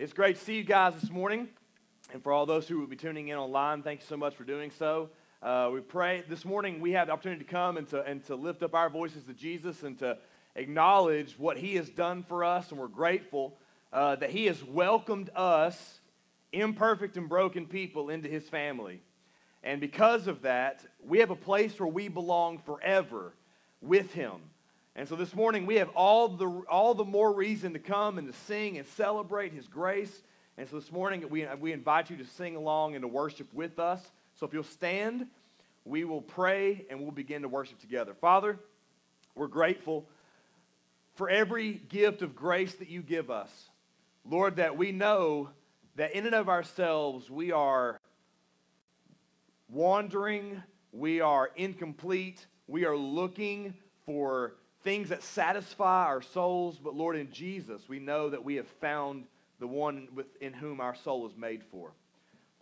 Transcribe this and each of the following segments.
It's great to see you guys this morning. And for all those who will be tuning in online, thank you so much for doing so. Uh, we pray this morning we have the opportunity to come and to, and to lift up our voices to Jesus and to acknowledge what he has done for us. And we're grateful uh, that he has welcomed us, imperfect and broken people, into his family. And because of that, we have a place where we belong forever with him. And so this morning we have all the, all the more reason to come and to sing and celebrate His grace. And so this morning we, we invite you to sing along and to worship with us. So if you'll stand, we will pray and we'll begin to worship together. Father, we're grateful for every gift of grace that you give us. Lord, that we know that in and of ourselves we are wandering, we are incomplete, we are looking for things that satisfy our souls. But Lord, in Jesus, we know that we have found the one in whom our soul is made for.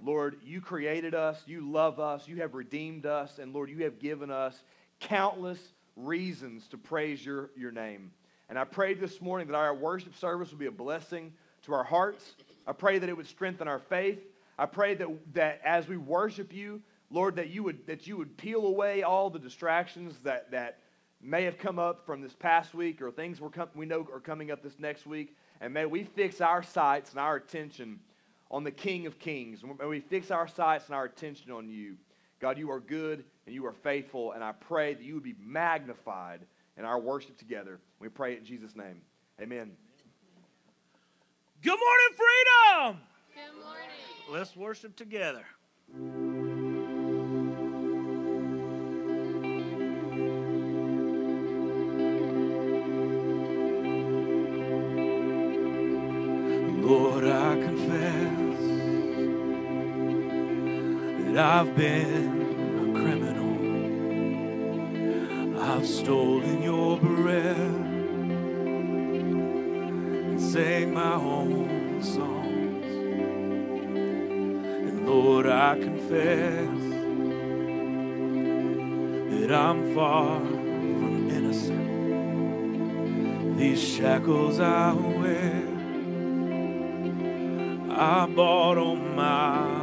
Lord, you created us, you love us, you have redeemed us, and Lord, you have given us countless reasons to praise your, your name. And I pray this morning that our worship service will be a blessing to our hearts. I pray that it would strengthen our faith. I pray that, that as we worship you, Lord, that you would, that you would peel away all the distractions that, that may have come up from this past week or things we're com- we know are coming up this next week. And may we fix our sights and our attention on the King of Kings. May we fix our sights and our attention on you. God, you are good and you are faithful, and I pray that you would be magnified in our worship together. We pray it in Jesus' name. Amen. Good morning, freedom! Good morning. Let's worship together. I've been a criminal. I've stolen your breath and sang my own songs. And Lord, I confess that I'm far from innocent. These shackles I wear. I bought on my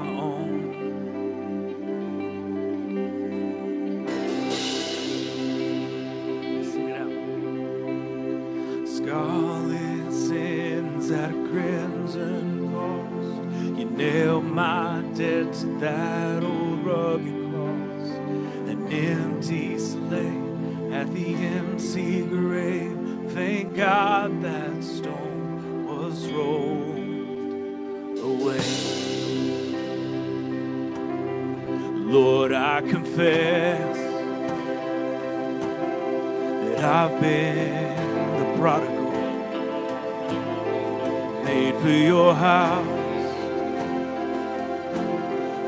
away. Lord, I confess that I've been the prodigal, made for your house,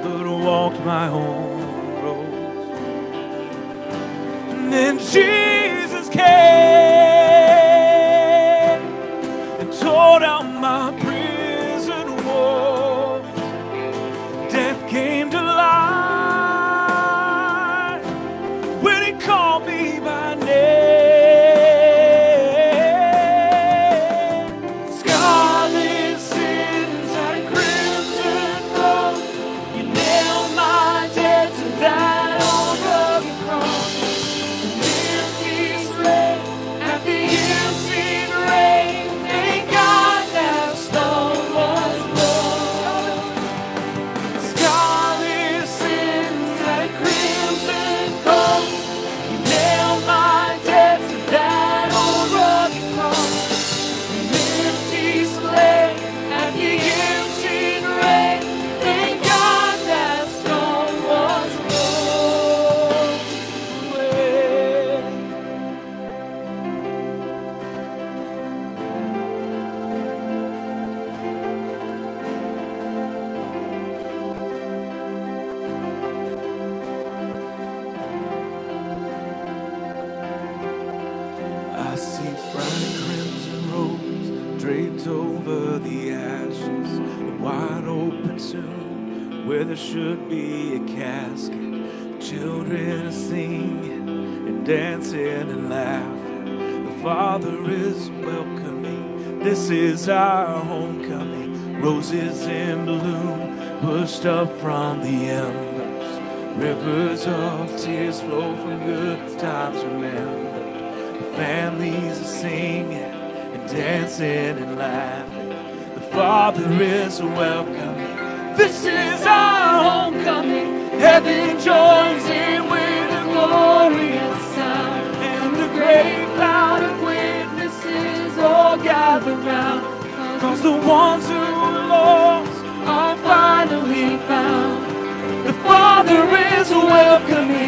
but walked my own roads. And then Jesus came in bloom pushed up from the embers. Rivers of tears flow from good times remembered. The families are singing and dancing and laughing. The Father is welcoming. This is our homecoming. Heaven joins in with a glorious sound. And the great cloud of witnesses all gather round. Cause the ones who is welcoming.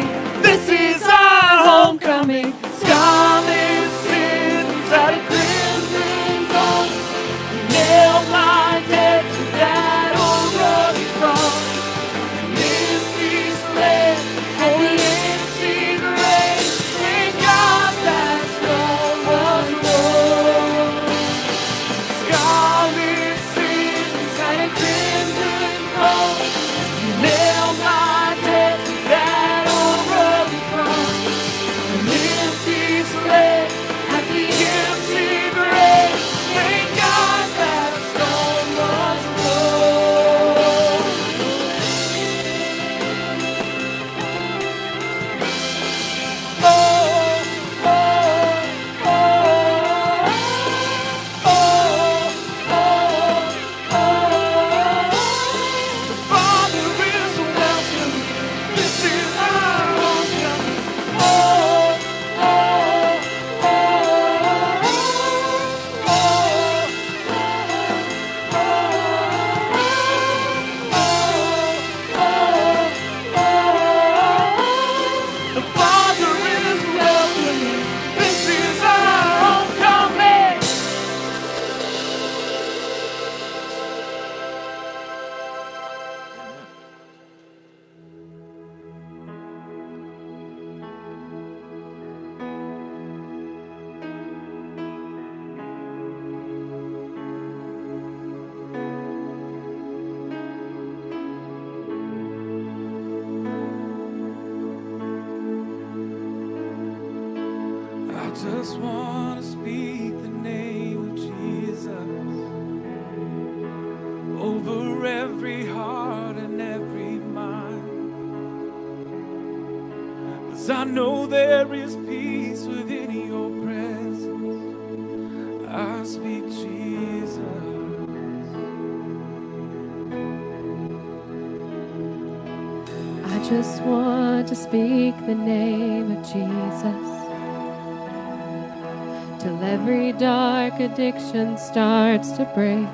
addiction starts to break.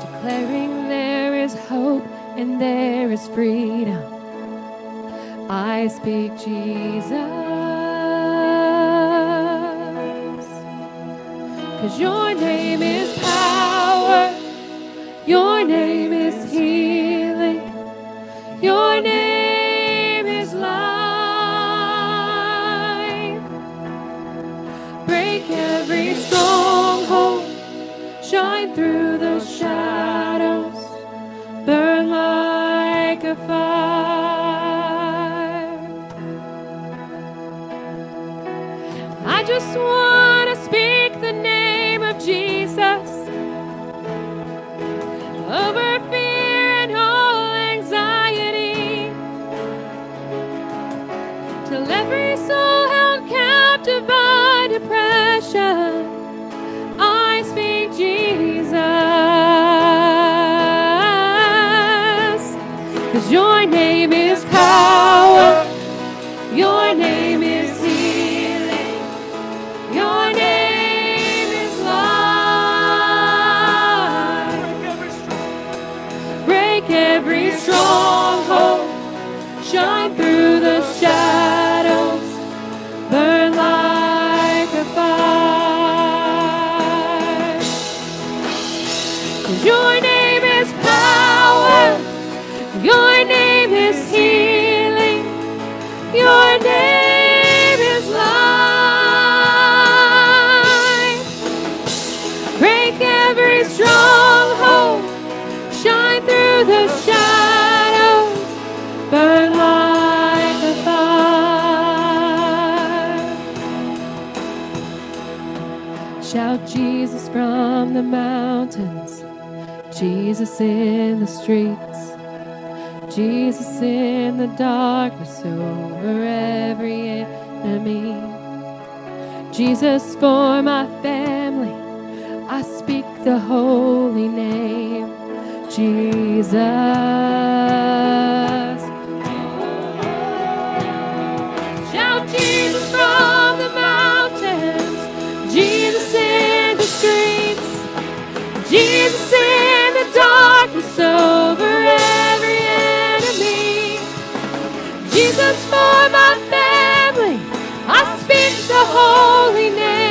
Declaring there is hope and there is freedom. I speak Jesus. Cause your name is power. Your name. Cause your name is power. the mountains, Jesus in the streets, Jesus in the darkness over every enemy. Jesus for my family, I speak the holy name, Jesus. over every enemy. Jesus, for my family, I speak the holy name.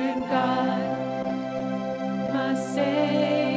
In God, my Savior,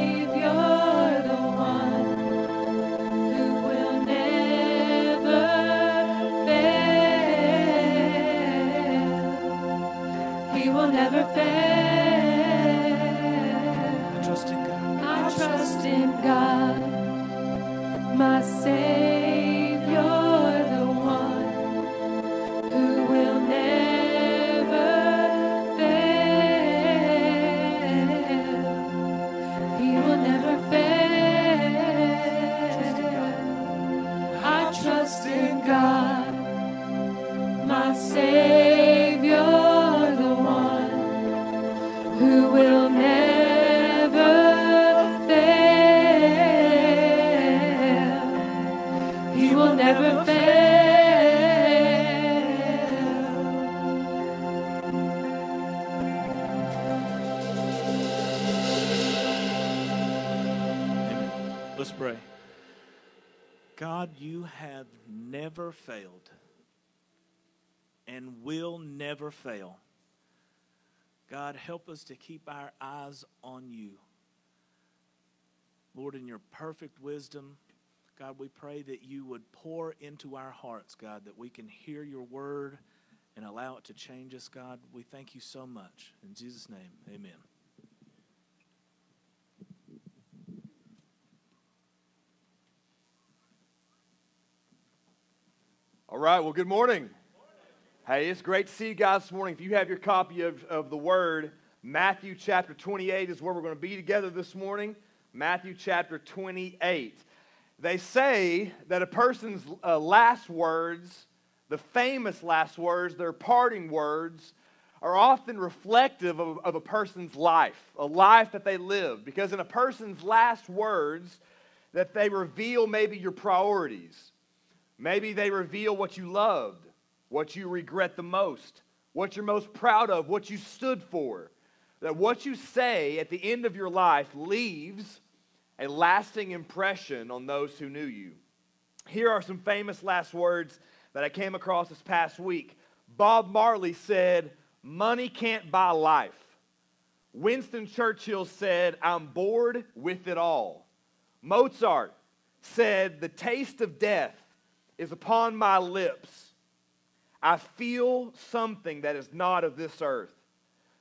fail. God, help us to keep our eyes on you. Lord, in your perfect wisdom, God, we pray that you would pour into our hearts, God, that we can hear your word and allow it to change us, God. We thank you so much. In Jesus' name, amen. All right, well, good morning. Hey, it's great to see you guys this morning. If you have your copy of, of the Word, Matthew chapter 28 is where we're going to be together this morning. Matthew chapter 28. They say that a person's uh, last words, the famous last words, their parting words, are often reflective of, of a person's life, a life that they lived. Because in a person's last words, that they reveal maybe your priorities. Maybe they reveal what you loved, what you regret the most, what you're most proud of, what you stood for. That what you say at the end of your life leaves a lasting impression on those who knew you. Here are some famous last words that I came across this past week. Bob Marley said, Money can't buy life. Winston Churchill said, I'm bored with it all. Mozart said, The taste of death is upon my lips. I feel something that is not of this earth.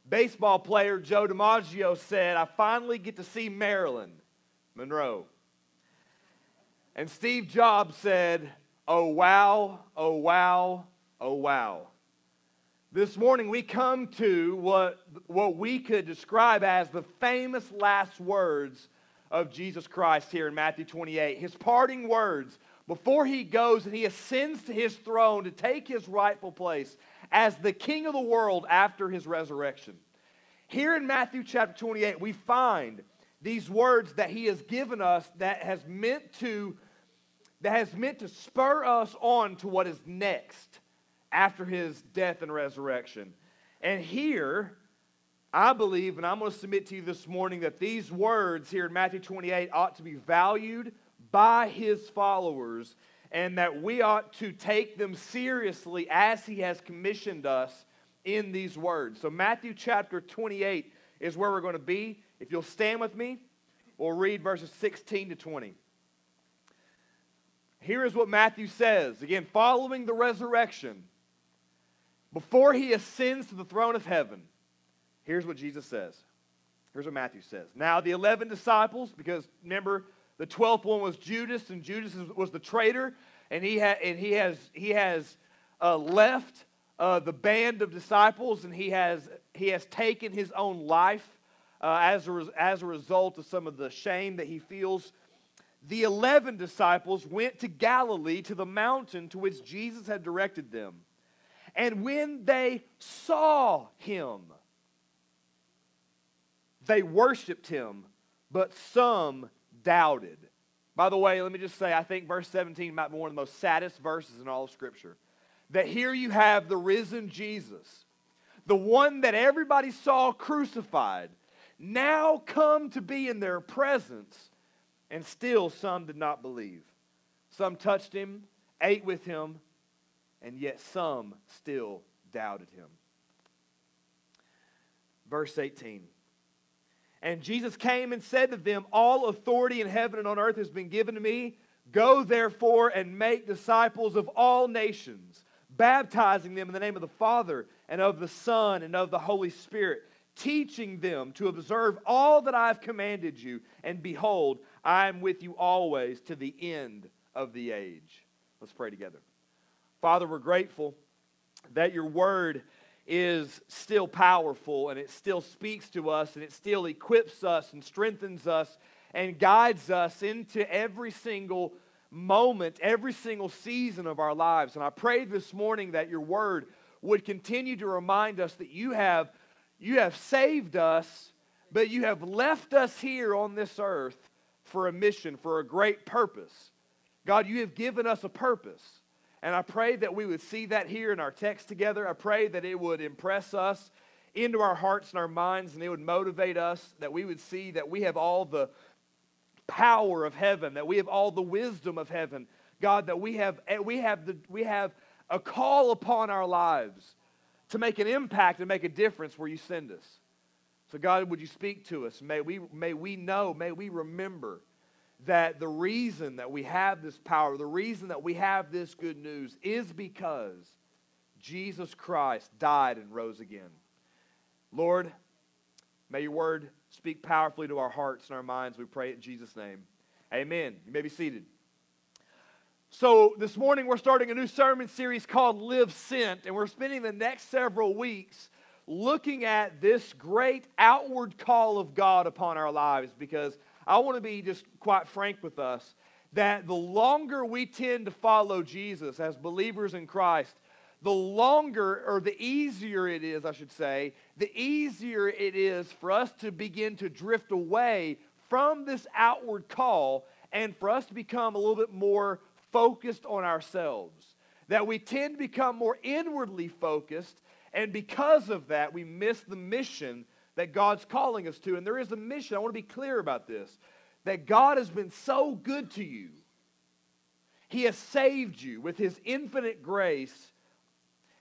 Baseball player Joe DiMaggio said, I finally get to see Marilyn Monroe. And Steve Jobs said, Oh wow, oh wow, oh wow. This morning we come to what, what we could describe as the famous last words of Jesus Christ here in Matthew 28. His parting words before he goes and he ascends to his throne to take his rightful place as the king of the world after his resurrection. Here in Matthew chapter 28, we find these words that he has given us that has meant to that has meant to spur us on to what is next after his death and resurrection. And here, I believe, and I'm going to submit to you this morning, that these words here in Matthew 28 ought to be valued by his followers and that we ought to take them seriously as he has commissioned us in these words. So, Matthew chapter 28 is where we're going to be. If you'll stand with me, we'll read verses 16 to 20. Here is what Matthew says. Again, following the resurrection, before he ascends to the throne of heaven, here's what Jesus says. Here's what Matthew says. Now, the 11 disciples, because remember, the 12th one was Judas, and Judas was the traitor, and he, ha- and he has, he has uh, left uh, the band of disciples, and he has, he has taken his own life uh, as, a as a result of some of the shame that he feels the 11 disciples went to Galilee to the mountain to which Jesus had directed them. And when they saw him, they worshiped him, but some doubted. By the way, let me just say, I think verse 17 might be one of the most saddest verses in all of Scripture. That here you have the risen Jesus, the one that everybody saw crucified, now come to be in their presence and still some did not believe. Some touched him, ate with him, and yet some still doubted him. Verse 18. And Jesus came and said to them, All authority in heaven and on earth has been given to me. Go therefore and make disciples of all nations, baptizing them in the name of the Father and of the Son and of the Holy Spirit, teaching them to observe all that I have commanded you. And behold, I am with you always to the end of the age. Let's pray together. Father, we're grateful that your word is still powerful and it still speaks to us and it still equips us and strengthens us and guides us into every single moment, every single season of our lives. And I pray this morning that your word would continue to remind us that you have, you have saved us, but you have left us here on this earth for a mission, for a great purpose. God, you have given us a purpose. And I pray that we would see that here in our text together. I pray that it would impress us into our hearts and our minds and it would motivate us, that we would see that we have all the power of heaven, that we have all the wisdom of heaven. God, that we have, eh, we have, the, we have a call upon our lives to make an impact and make a difference where you send us. So, God, would you speak to us? May we, may we know, may we remember that the reason that we have this power, the reason that we have this good news is because Jesus Christ died and rose again. Lord, may your word speak powerfully to our hearts and our minds. We pray in Jesus' name. Amen. You may be seated. So, this morning we're starting a new sermon series called Live Sent, and we're spending the next several weeks looking at this great outward call of God upon our lives because I want to be just quite frank with us that the longer we tend to follow Jesus as believers in Christ, the longer or the easier it is, I should say, the easier it is for us to begin to drift away from this outward call and for us to become a little bit more focused on ourselves. That we tend to become more inwardly focused and because of that, we miss the mission that God's calling us to. And there is a mission, I want to be clear about this, that God has been so good to you. He has saved you with His infinite grace.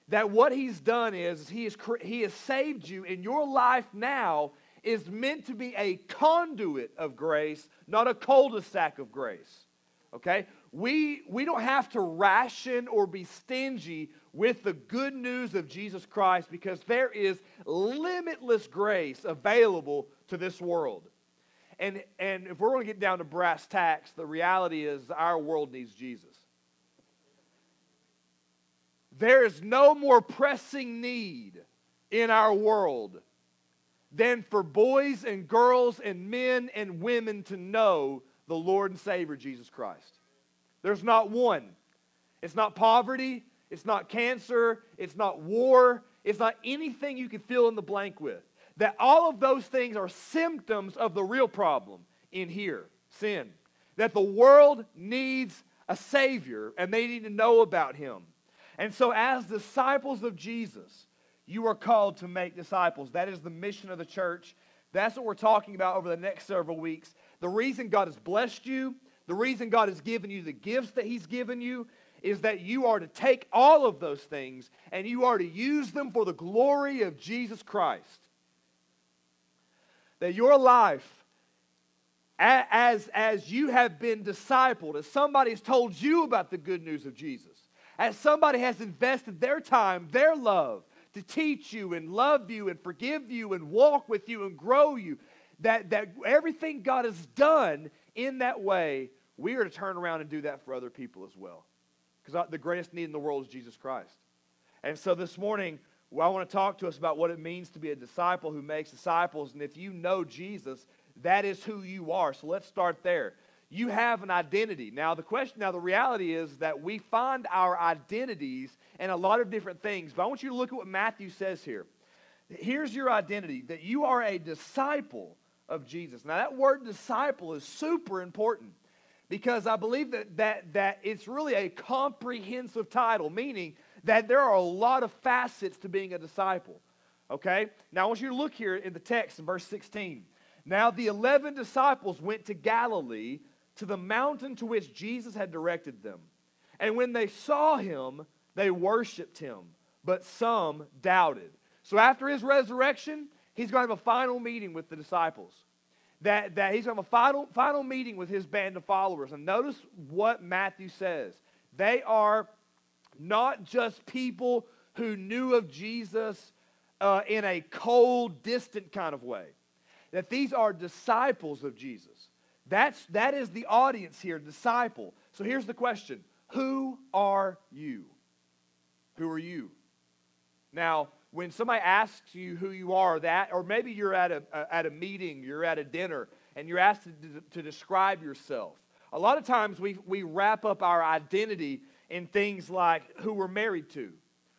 That what He's done is, He has, he has saved you in your life now is meant to be a conduit of grace, not a cul-de-sac of grace. Okay? We, we don't have to ration or be stingy with the good news of Jesus Christ because there is limitless grace available to this world. And, and if we're going to get down to brass tacks, the reality is our world needs Jesus. There is no more pressing need in our world than for boys and girls and men and women to know the Lord and Savior Jesus Christ. There's not one. It's not poverty, it's not cancer, it's not war, it's not anything you can fill in the blank with. That all of those things are symptoms of the real problem in here sin. That the world needs a Savior and they need to know about Him. And so, as disciples of Jesus, you are called to make disciples. That is the mission of the church. That's what we're talking about over the next several weeks. The reason God has blessed you, the reason God has given you the gifts that He's given you, is that you are to take all of those things and you are to use them for the glory of Jesus Christ. That your life, as, as you have been discipled, as somebody has told you about the good news of Jesus, as somebody has invested their time, their love to teach you and love you and forgive you and walk with you and grow you, that, that everything God has done in that way, we are to turn around and do that for other people as well. Because the greatest need in the world is Jesus Christ. And so this morning, well, I want to talk to us about what it means to be a disciple who makes disciples. And if you know Jesus, that is who you are. So let's start there you have an identity. Now, the question, now, the reality is that we find our identities in a lot of different things. But I want you to look at what Matthew says here. Here's your identity that you are a disciple of Jesus. Now, that word disciple is super important because I believe that, that, that it's really a comprehensive title, meaning that there are a lot of facets to being a disciple. Okay? Now, I want you to look here in the text in verse 16. Now, the 11 disciples went to Galilee to the mountain to which Jesus had directed them. And when they saw him, they worshiped him, but some doubted. So after his resurrection, he's going to have a final meeting with the disciples. That, that he's going to have a final, final meeting with his band of followers. And notice what Matthew says. They are not just people who knew of Jesus uh, in a cold, distant kind of way. That these are disciples of Jesus. That's, that is the audience here, disciple. So here's the question Who are you? Who are you? Now, when somebody asks you who you are, that, or maybe you're at a, a at a meeting, you're at a dinner, and you're asked to, to describe yourself. A lot of times we, we wrap up our identity in things like who we're married to,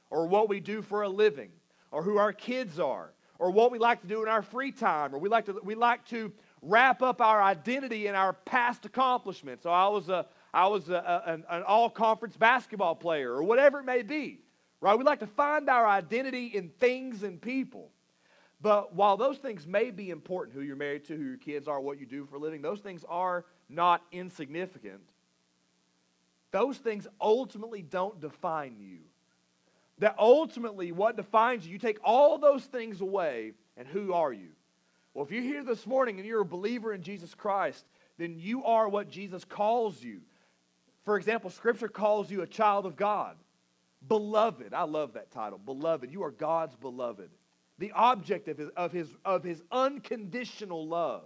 or what we do for a living, or who our kids are, or what we like to do in our free time, or we like to, we like to wrap up our identity in our past accomplishments. So I was a I was a, a, an, an all conference basketball player, or whatever it may be. Right? We like to find our identity in things and people. But while those things may be important, who you're married to, who your kids are, what you do for a living, those things are not insignificant. Those things ultimately don't define you. That ultimately, what defines you, you take all those things away, and who are you? Well, if you're here this morning and you're a believer in Jesus Christ, then you are what Jesus calls you. For example, Scripture calls you a child of God. Beloved. I love that title. Beloved. You are God's beloved. The object of his, of his, of his unconditional love.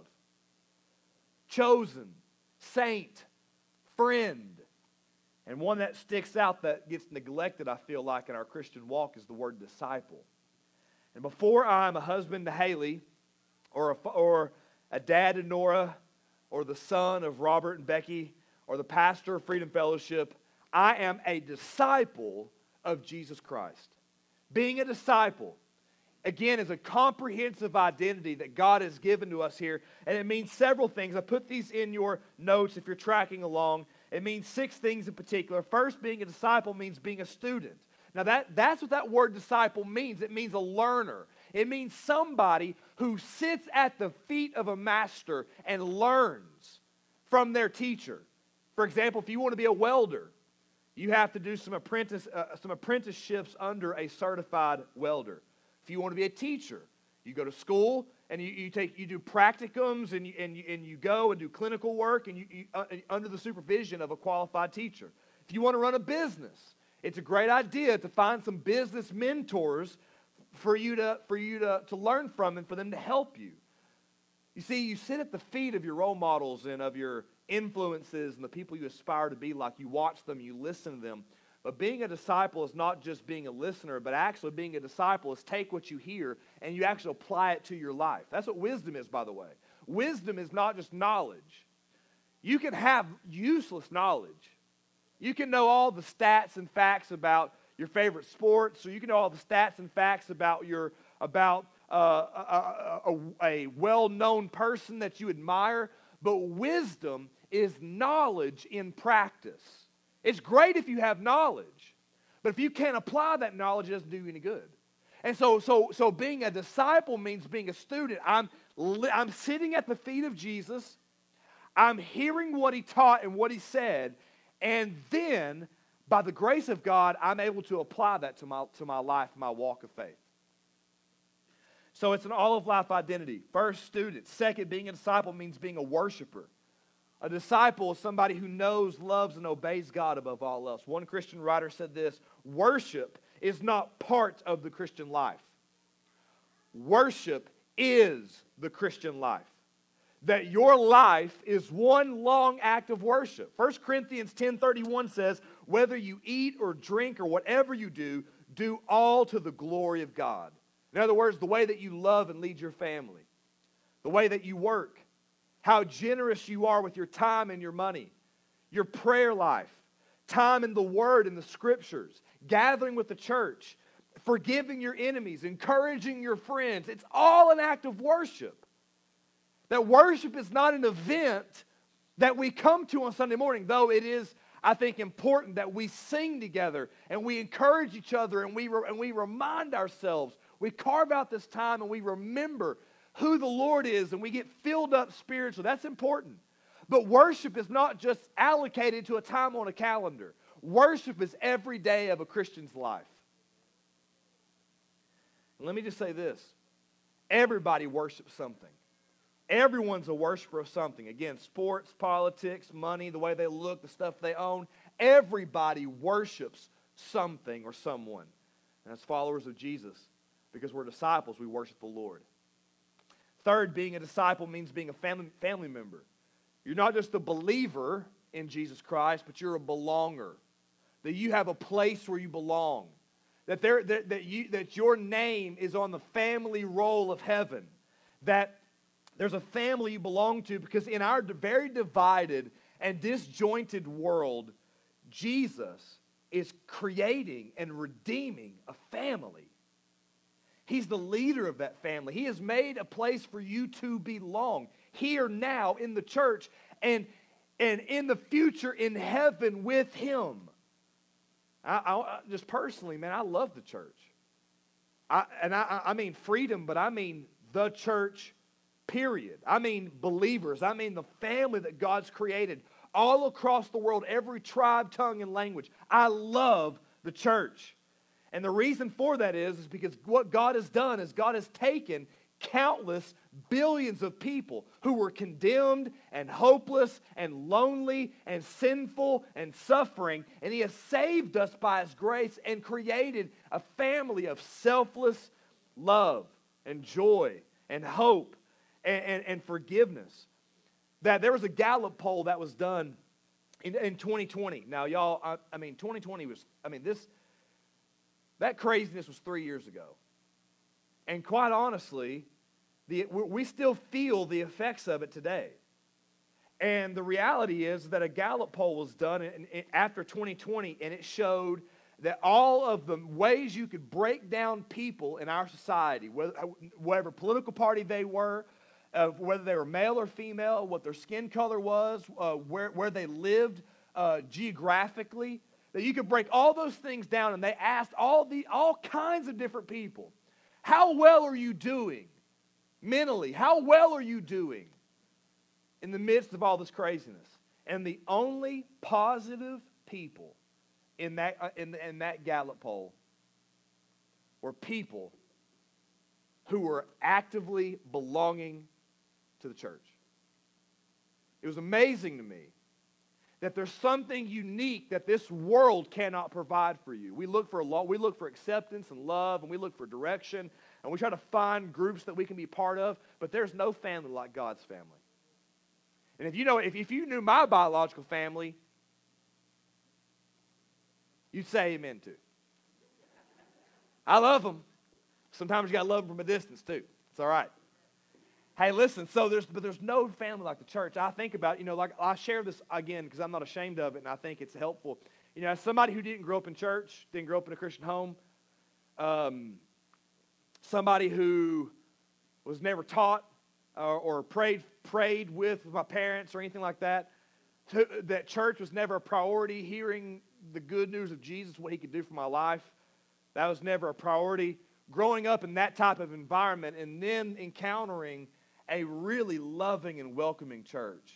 Chosen, saint, friend. And one that sticks out that gets neglected, I feel like, in our Christian walk is the word disciple. And before I'm a husband to Haley, or a, or a dad to Nora, or the son of Robert and Becky, or the pastor of Freedom Fellowship. I am a disciple of Jesus Christ. Being a disciple, again, is a comprehensive identity that God has given to us here, and it means several things. I put these in your notes if you're tracking along. It means six things in particular. First, being a disciple means being a student. Now, that, that's what that word disciple means. It means a learner. It means somebody who sits at the feet of a master and learns from their teacher. For example, if you want to be a welder, you have to do some, apprentice, uh, some apprenticeships under a certified welder. If you want to be a teacher, you go to school and you, you take you do practicums and you, and, you, and you go and do clinical work and you, you uh, under the supervision of a qualified teacher. If you want to run a business, it's a great idea to find some business mentors for you to for you to, to learn from and for them to help you. You see, you sit at the feet of your role models and of your influences and the people you aspire to be like. You watch them, you listen to them. But being a disciple is not just being a listener, but actually being a disciple is take what you hear and you actually apply it to your life. That's what wisdom is, by the way. Wisdom is not just knowledge. You can have useless knowledge. You can know all the stats and facts about your favorite sports, or you can know all the stats and facts about your about uh, uh, uh, uh a, a, a well known person that you admire, but wisdom is knowledge in practice. It's great if you have knowledge, but if you can't apply that knowledge, it doesn't do you any good. And so, so, so being a disciple means being a student. I'm, I'm sitting at the feet of Jesus. I'm hearing what he taught and what he said. And then, by the grace of God, I'm able to apply that to my, to my life, my walk of faith. So it's an all of life identity. First, student. Second, being a disciple means being a worshiper. A disciple is somebody who knows, loves, and obeys God above all else. One Christian writer said this worship is not part of the Christian life, worship is the Christian life. That your life is one long act of worship. 1 Corinthians 10:31 says, "Whether you eat or drink or whatever you do, do all to the glory of God." In other words, the way that you love and lead your family, the way that you work, how generous you are with your time and your money, your prayer life, time in the Word and the Scriptures, gathering with the church, forgiving your enemies, encouraging your friends. It's all an act of worship. That worship is not an event that we come to on Sunday morning, though it is, I think, important that we sing together and we encourage each other and we, re- and we remind ourselves we carve out this time and we remember who the Lord is and we get filled up spiritually. That's important. But worship is not just allocated to a time on a calendar, worship is every day of a Christian's life. Let me just say this everybody worships something. Everyone's a worshiper of something. Again, sports, politics, money, the way they look, the stuff they own. Everybody worships something or someone. And as followers of Jesus, because we're disciples, we worship the Lord. Third, being a disciple means being a family, family member. You're not just a believer in Jesus Christ, but you're a belonger. That you have a place where you belong. That, there, that, that, you, that your name is on the family roll of heaven. That there's a family you belong to because in our very divided and disjointed world, Jesus is creating and redeeming a family. He's the leader of that family. He has made a place for you to belong here now in the church and, and in the future in heaven with Him. I, I just personally, man, I love the church. I, and I, I mean freedom, but I mean the church, period. I mean believers. I mean the family that God's created all across the world, every tribe, tongue, and language. I love the church. And the reason for that is, is because what God has done is God has taken countless billions of people who were condemned and hopeless and lonely and sinful and suffering, and He has saved us by His grace and created a family of selfless love and joy and hope and, and, and forgiveness. That there was a Gallup poll that was done in, in 2020. Now, y'all, I, I mean, 2020 was, I mean, this that craziness was three years ago. And quite honestly, the, we still feel the effects of it today. And the reality is that a Gallup poll was done in, in, after 2020, and it showed that all of the ways you could break down people in our society, whether, whatever political party they were, uh, whether they were male or female, what their skin color was, uh, where, where they lived uh, geographically, that you could break all those things down and they asked all the all kinds of different people how well are you doing mentally how well are you doing in the midst of all this craziness and the only positive people in that uh, in, in that gallup poll were people who were actively belonging to the church. It was amazing to me that there's something unique that this world cannot provide for you. We look for a law, we look for acceptance and love, and we look for direction, and we try to find groups that we can be part of, but there's no family like God's family. And if you know, if, if you knew my biological family, you'd say amen to. I love them. Sometimes you got to love them from a distance too. It's all right. Hey, listen, so there's, but there's no family like the church. I think about, you know, like I share this again because I'm not ashamed of it and I think it's helpful. You know, as somebody who didn't grow up in church, didn't grow up in a Christian home, um, somebody who was never taught or, or prayed, prayed with my parents or anything like that, to, that church was never a priority, hearing the good news of Jesus, what he could do for my life, that was never a priority. Growing up in that type of environment and then encountering a really loving and welcoming church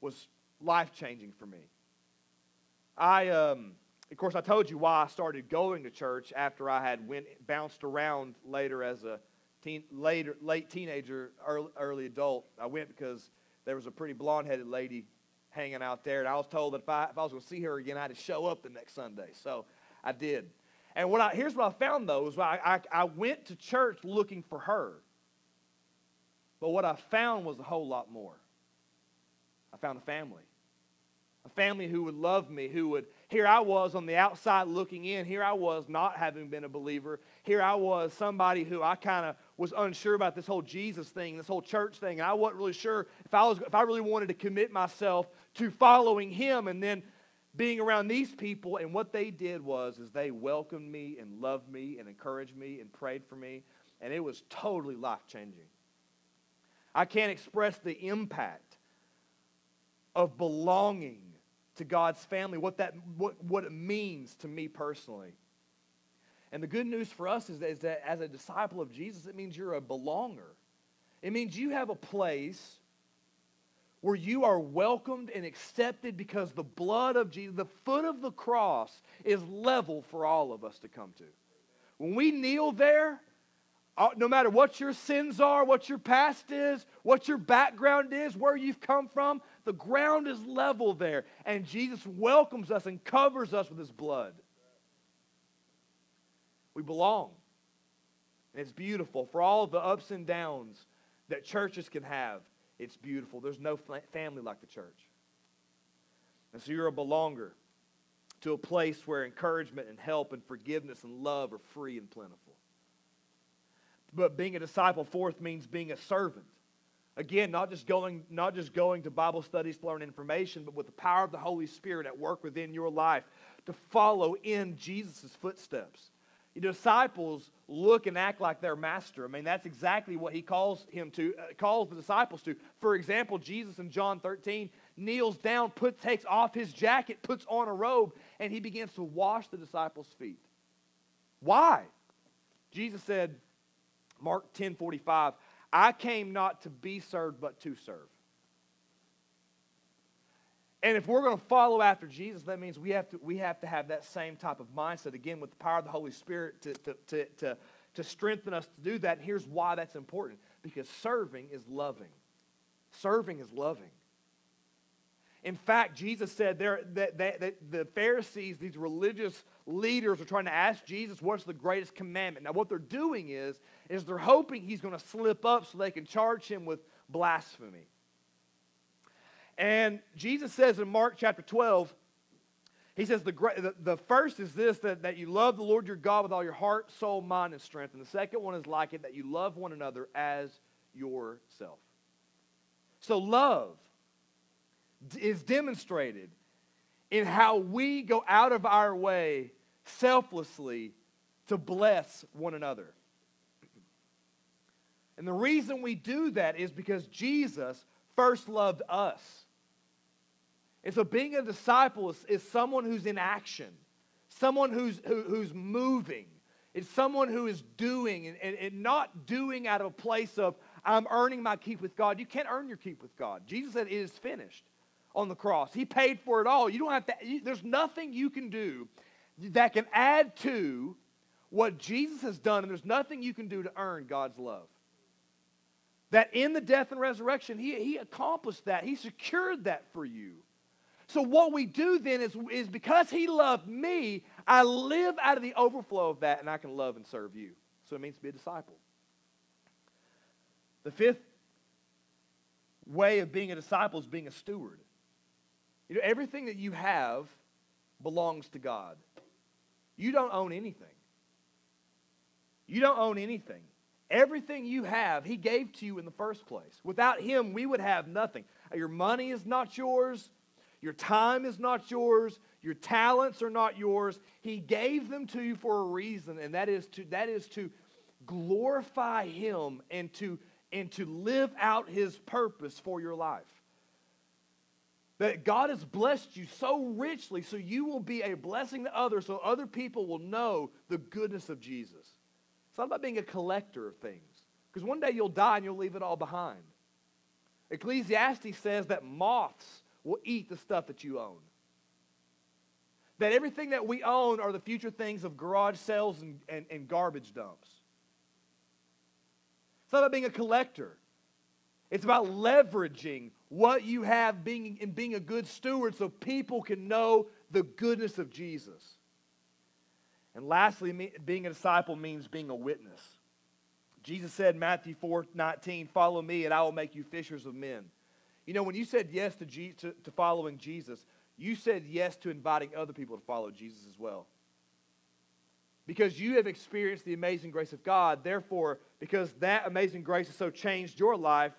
was life changing for me. I, um, of course, I told you why I started going to church after I had went bounced around later as a teen, later late teenager, early, early adult. I went because there was a pretty blonde-headed lady hanging out there, and I was told that if I, if I was going to see her again, I had to show up the next Sunday. So I did. And what I, here's what I found though is I, I, I went to church looking for her. But what I found was a whole lot more. I found a family. A family who would love me, who would, here I was on the outside looking in. Here I was not having been a believer. Here I was somebody who I kind of was unsure about this whole Jesus thing, this whole church thing. And I wasn't really sure if I, was, if I really wanted to commit myself to following him and then being around these people. And what they did was is they welcomed me and loved me and encouraged me and prayed for me. And it was totally life changing. I can't express the impact of belonging to God's family, what, that, what, what it means to me personally. And the good news for us is that, is that as a disciple of Jesus, it means you're a belonger. It means you have a place where you are welcomed and accepted because the blood of Jesus, the foot of the cross, is level for all of us to come to. When we kneel there, Uh, no matter what your sins are, what your past is, what your background is, where you've come from, the ground is level there. And Jesus welcomes us and covers us with his blood. We belong. And it's beautiful. For all the ups and downs that churches can have, it's beautiful. There's no family like the church. And so you're a belonger to a place where encouragement and help and forgiveness and love are free and plentiful. But being a disciple, fourth, means being a servant. Again, not just going, not just going to Bible studies to learn information, but with the power of the Holy Spirit at work within your life to follow in Jesus' footsteps. Your disciples look and act like their master. I mean, that's exactly what he calls him to, uh, calls the disciples to. For example, Jesus in John 13 kneels down, puts, takes off his jacket, puts on a robe, and he begins to wash the disciples' feet. Why? Jesus said, Mark 10 45, I came not to be served, but to serve. And if we're going to follow after Jesus, that means we have to, we have, to have that same type of mindset, again, with the power of the Holy Spirit to, to, to, to, to strengthen us to do that. And here's why that's important because serving is loving. Serving is loving. In fact, Jesus said there, that, that, that, the Pharisees, these religious leaders, are trying to ask Jesus, what's the greatest commandment? Now, what they're doing is, is they're hoping he's going to slip up so they can charge him with blasphemy. And Jesus says in Mark chapter 12, he says, the, the, the first is this that, that you love the Lord your God with all your heart, soul, mind, and strength. And the second one is like it, that you love one another as yourself. So, love is demonstrated in how we go out of our way selflessly to bless one another. And the reason we do that is because Jesus first loved us. And so being a disciple is, is someone who's in action, someone who's, who, who's moving. It's someone who is doing and, and, and not doing out of a place of, I'm earning my keep with God. You can't earn your keep with God. Jesus said, It is finished on the cross. He paid for it all. You don't have to, you, there's nothing you can do that can add to what Jesus has done, and there's nothing you can do to earn God's love. That in the death and resurrection, he, he accomplished that. He secured that for you. So, what we do then is, is because He loved me, I live out of the overflow of that and I can love and serve you. So, it means to be a disciple. The fifth way of being a disciple is being a steward. You know, everything that you have belongs to God. You don't own anything. You don't own anything. Everything you have, He gave to you in the first place. Without Him, we would have nothing. Your money is not yours. Your time is not yours. Your talents are not yours. He gave them to you for a reason, and that is to, that is to glorify Him and to, and to live out His purpose for your life. That God has blessed you so richly so you will be a blessing to others so other people will know the goodness of Jesus. It's not about being a collector of things. Because one day you'll die and you'll leave it all behind. Ecclesiastes says that moths will eat the stuff that you own. That everything that we own are the future things of garage sales and, and, and garbage dumps. It's not about being a collector. It's about leveraging what you have being, and being a good steward so people can know the goodness of Jesus. And lastly, being a disciple means being a witness. Jesus said, Matthew 4 19, follow me and I will make you fishers of men. You know, when you said yes to, to, to following Jesus, you said yes to inviting other people to follow Jesus as well. Because you have experienced the amazing grace of God. Therefore, because that amazing grace has so changed your life,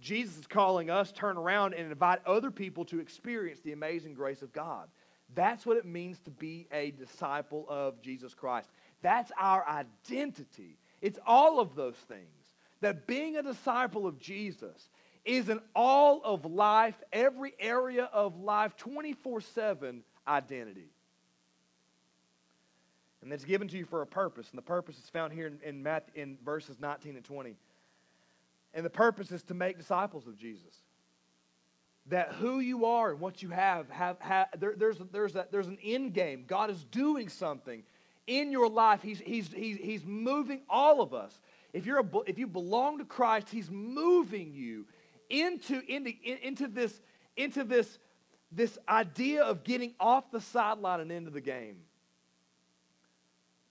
Jesus is calling us turn around and invite other people to experience the amazing grace of God. That's what it means to be a disciple of Jesus Christ. That's our identity. It's all of those things. That being a disciple of Jesus is an all of life, every area of life, 24 7 identity. And it's given to you for a purpose. And the purpose is found here in, in, Matthew, in verses 19 and 20. And the purpose is to make disciples of Jesus that who you are and what you have, have, have there, there's, there's, a, there's an end game. God is doing something in your life. He's, he's, he's, he's moving all of us. If, you're a, if you belong to Christ, He's moving you into, into, into, this, into this, this idea of getting off the sideline and into the game.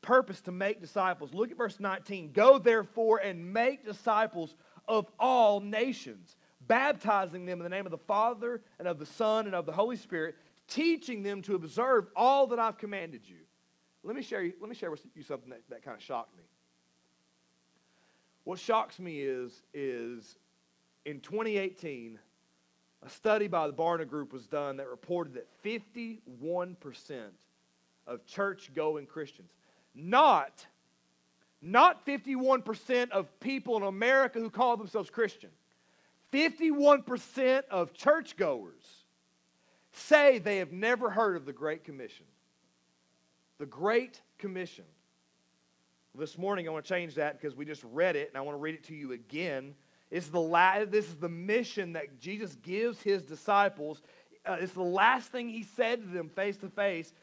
Purpose to make disciples. Look at verse 19. Go therefore and make disciples of all nations baptizing them in the name of the Father and of the Son and of the Holy Spirit, teaching them to observe all that I've commanded you. Let me share, let me share with you something that, that kind of shocked me. What shocks me is, is in 2018, a study by the Barna Group was done that reported that 51% of church going Christians, not, not 51% of people in America who call themselves Christian, 51% of churchgoers say they have never heard of the Great Commission. The Great Commission. This morning, I want to change that because we just read it, and I want to read it to you again. It's the la- this is the mission that Jesus gives his disciples. Uh, it's the last thing he said to them face to face.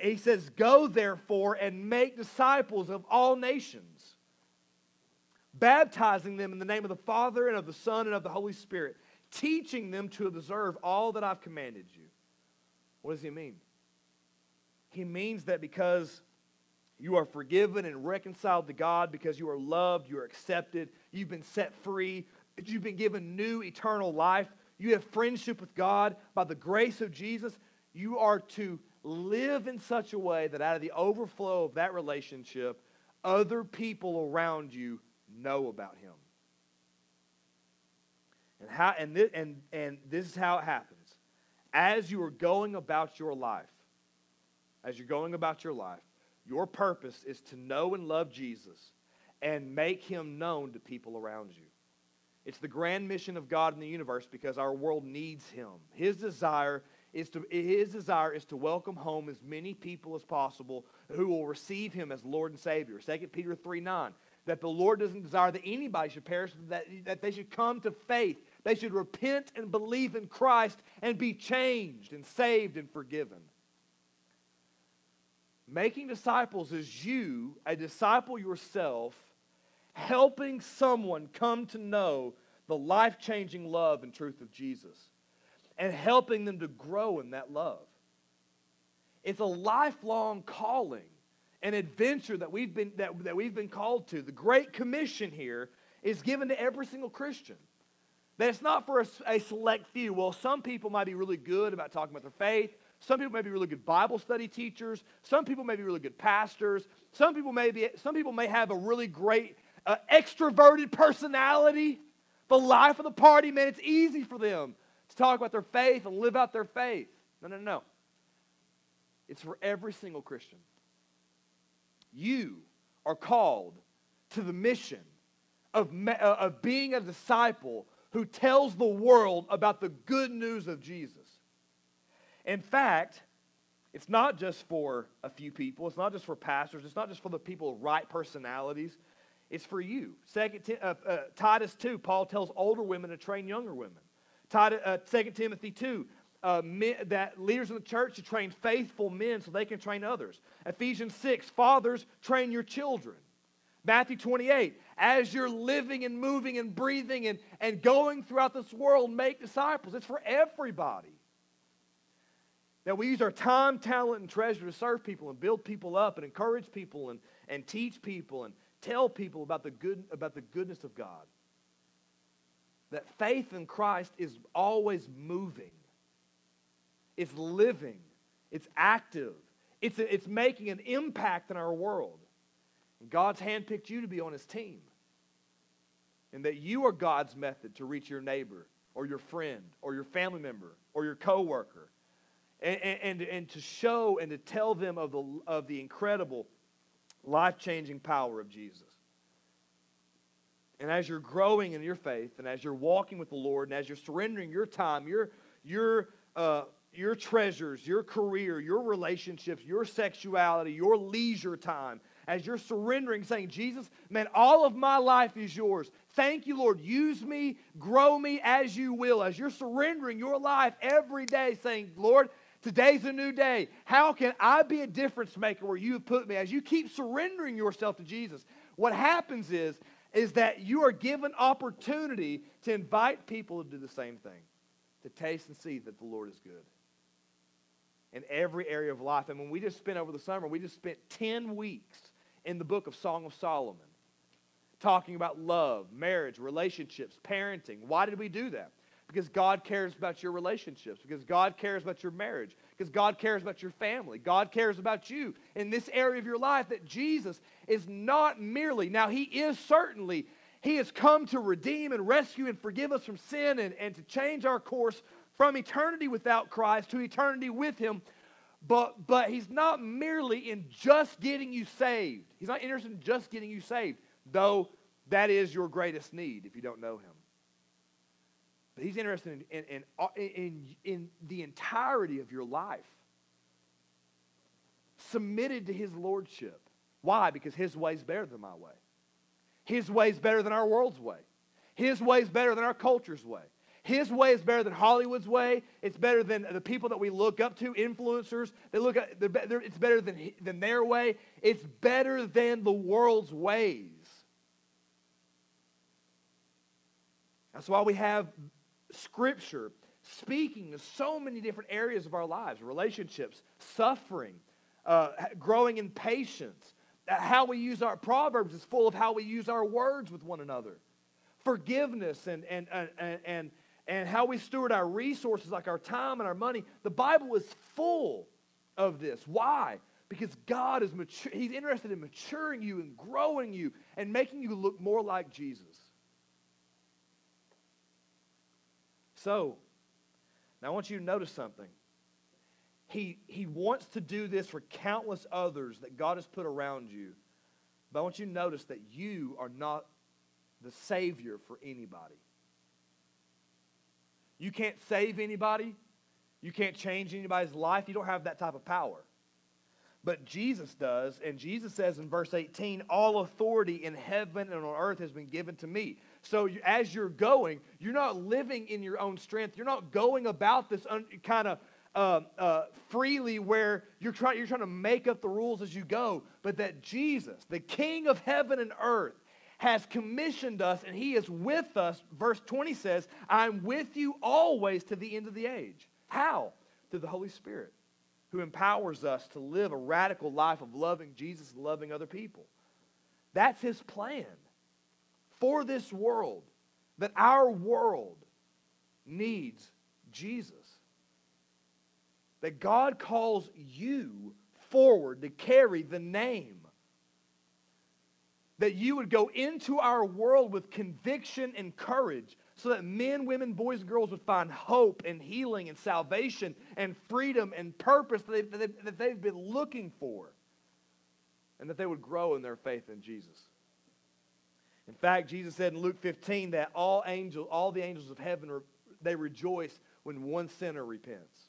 He says, Go therefore and make disciples of all nations baptizing them in the name of the Father and of the Son and of the Holy Spirit, teaching them to observe all that I've commanded you. What does he mean? He means that because you are forgiven and reconciled to God, because you are loved, you are accepted, you've been set free, you've been given new eternal life, you have friendship with God by the grace of Jesus, you are to live in such a way that out of the overflow of that relationship, other people around you know about him. And, how, and, this, and, and this is how it happens. As you are going about your life, as you're going about your life, your purpose is to know and love Jesus and make him known to people around you. It's the grand mission of God in the universe because our world needs him. His desire is to his desire is to welcome home as many people as possible who will receive him as Lord and Savior. 2 Peter 3 9 that the Lord doesn't desire that anybody should perish, that, that they should come to faith. They should repent and believe in Christ and be changed and saved and forgiven. Making disciples is you, a disciple yourself, helping someone come to know the life changing love and truth of Jesus and helping them to grow in that love. It's a lifelong calling, an adventure that we've been, that, that we've been called to. The Great Commission here is given to every single Christian. That it's not for a, a select few. Well, some people might be really good about talking about their faith. Some people may be really good Bible study teachers. Some people may be really good pastors. Some people may, be, some people may have a really great uh, extroverted personality. The life of the party, man, it's easy for them to talk about their faith and live out their faith. No, no, no. It's for every single Christian. You are called to the mission of, uh, of being a disciple who tells the world about the good news of Jesus. In fact, it's not just for a few people, it's not just for pastors, it's not just for the people right personalities. It's for you. Second, uh, uh, Titus 2, Paul tells older women to train younger women. Titus, uh, 2 Timothy 2, uh, men, that leaders in the church to train faithful men so they can train others. Ephesians 6, fathers, train your children. Matthew 28, as you're living and moving and breathing and, and going throughout this world, make disciples. It's for everybody. That we use our time, talent, and treasure to serve people and build people up and encourage people and, and teach people and tell people about the, good, about the goodness of God. That faith in Christ is always moving, it's living, it's active, it's, it's making an impact in our world. And God's handpicked you to be on his team. And that you are God's method to reach your neighbor or your friend or your family member or your coworker. And, and, and to show and to tell them of the, of the incredible life changing power of Jesus. And as you're growing in your faith, and as you're walking with the Lord, and as you're surrendering your time, your, your, uh, your treasures, your career, your relationships, your sexuality, your leisure time, as you're surrendering, saying, Jesus, man, all of my life is yours. Thank you, Lord. Use me, grow me as you will. As you're surrendering your life every day, saying, Lord, today's a new day. How can I be a difference maker where you have put me? As you keep surrendering yourself to Jesus, what happens is, is that you are given opportunity to invite people to do the same thing, to taste and see that the Lord is good in every area of life. And when we just spent over the summer, we just spent 10 weeks in the book of Song of Solomon, talking about love, marriage, relationships, parenting. Why did we do that? Because God cares about your relationships, because God cares about your marriage, because God cares about your family. God cares about you in this area of your life that Jesus is not merely, now, He is certainly, He has come to redeem and rescue and forgive us from sin and, and to change our course from eternity without Christ to eternity with Him but, but he's not merely in just getting you saved. He's not interested in just getting you saved, though that is your greatest need if you don't know him. But he's interested in, in, in, in, in the entirety of your life, submitted to his lordship. Why? Because his way is better than my way. His way is better than our world's way. His way is better than our culture's way. His way is better than Hollywood's way. It's better than the people that we look up to, influencers. They look at, they're, they're, it's better than, than their way. It's better than the world's ways. That's why we have Scripture speaking to so many different areas of our lives relationships, suffering, uh, growing in patience. How we use our Proverbs is full of how we use our words with one another. Forgiveness and, and, and, and, and how we steward our resources, like our time and our money. The Bible is full of this. Why? Because God is mature, He's interested in maturing you and growing you and making you look more like Jesus. So, now I want you to notice something. He, he wants to do this for countless others that God has put around you. But I want you to notice that you are not the Savior for anybody. You can't save anybody. You can't change anybody's life. You don't have that type of power. But Jesus does, and Jesus says in verse 18, All authority in heaven and on earth has been given to me. So as you're going, you're not living in your own strength. You're not going about this un- kind of uh, uh, freely where you're you're trying to make up the rules as you go, but that Jesus, the King of heaven and earth, has commissioned us and he is with us. Verse 20 says, I'm with you always to the end of the age. How? Through the Holy Spirit, who empowers us to live a radical life of loving Jesus and loving other people. That's his plan for this world, that our world needs Jesus. That God calls you forward to carry the name. That you would go into our world with conviction and courage so that men, women, boys, and girls would find hope and healing and salvation and freedom and purpose that they've, that they've been looking for. And that they would grow in their faith in Jesus. In fact, Jesus said in Luke 15 that all angels, all the angels of heaven, they rejoice when one sinner repents.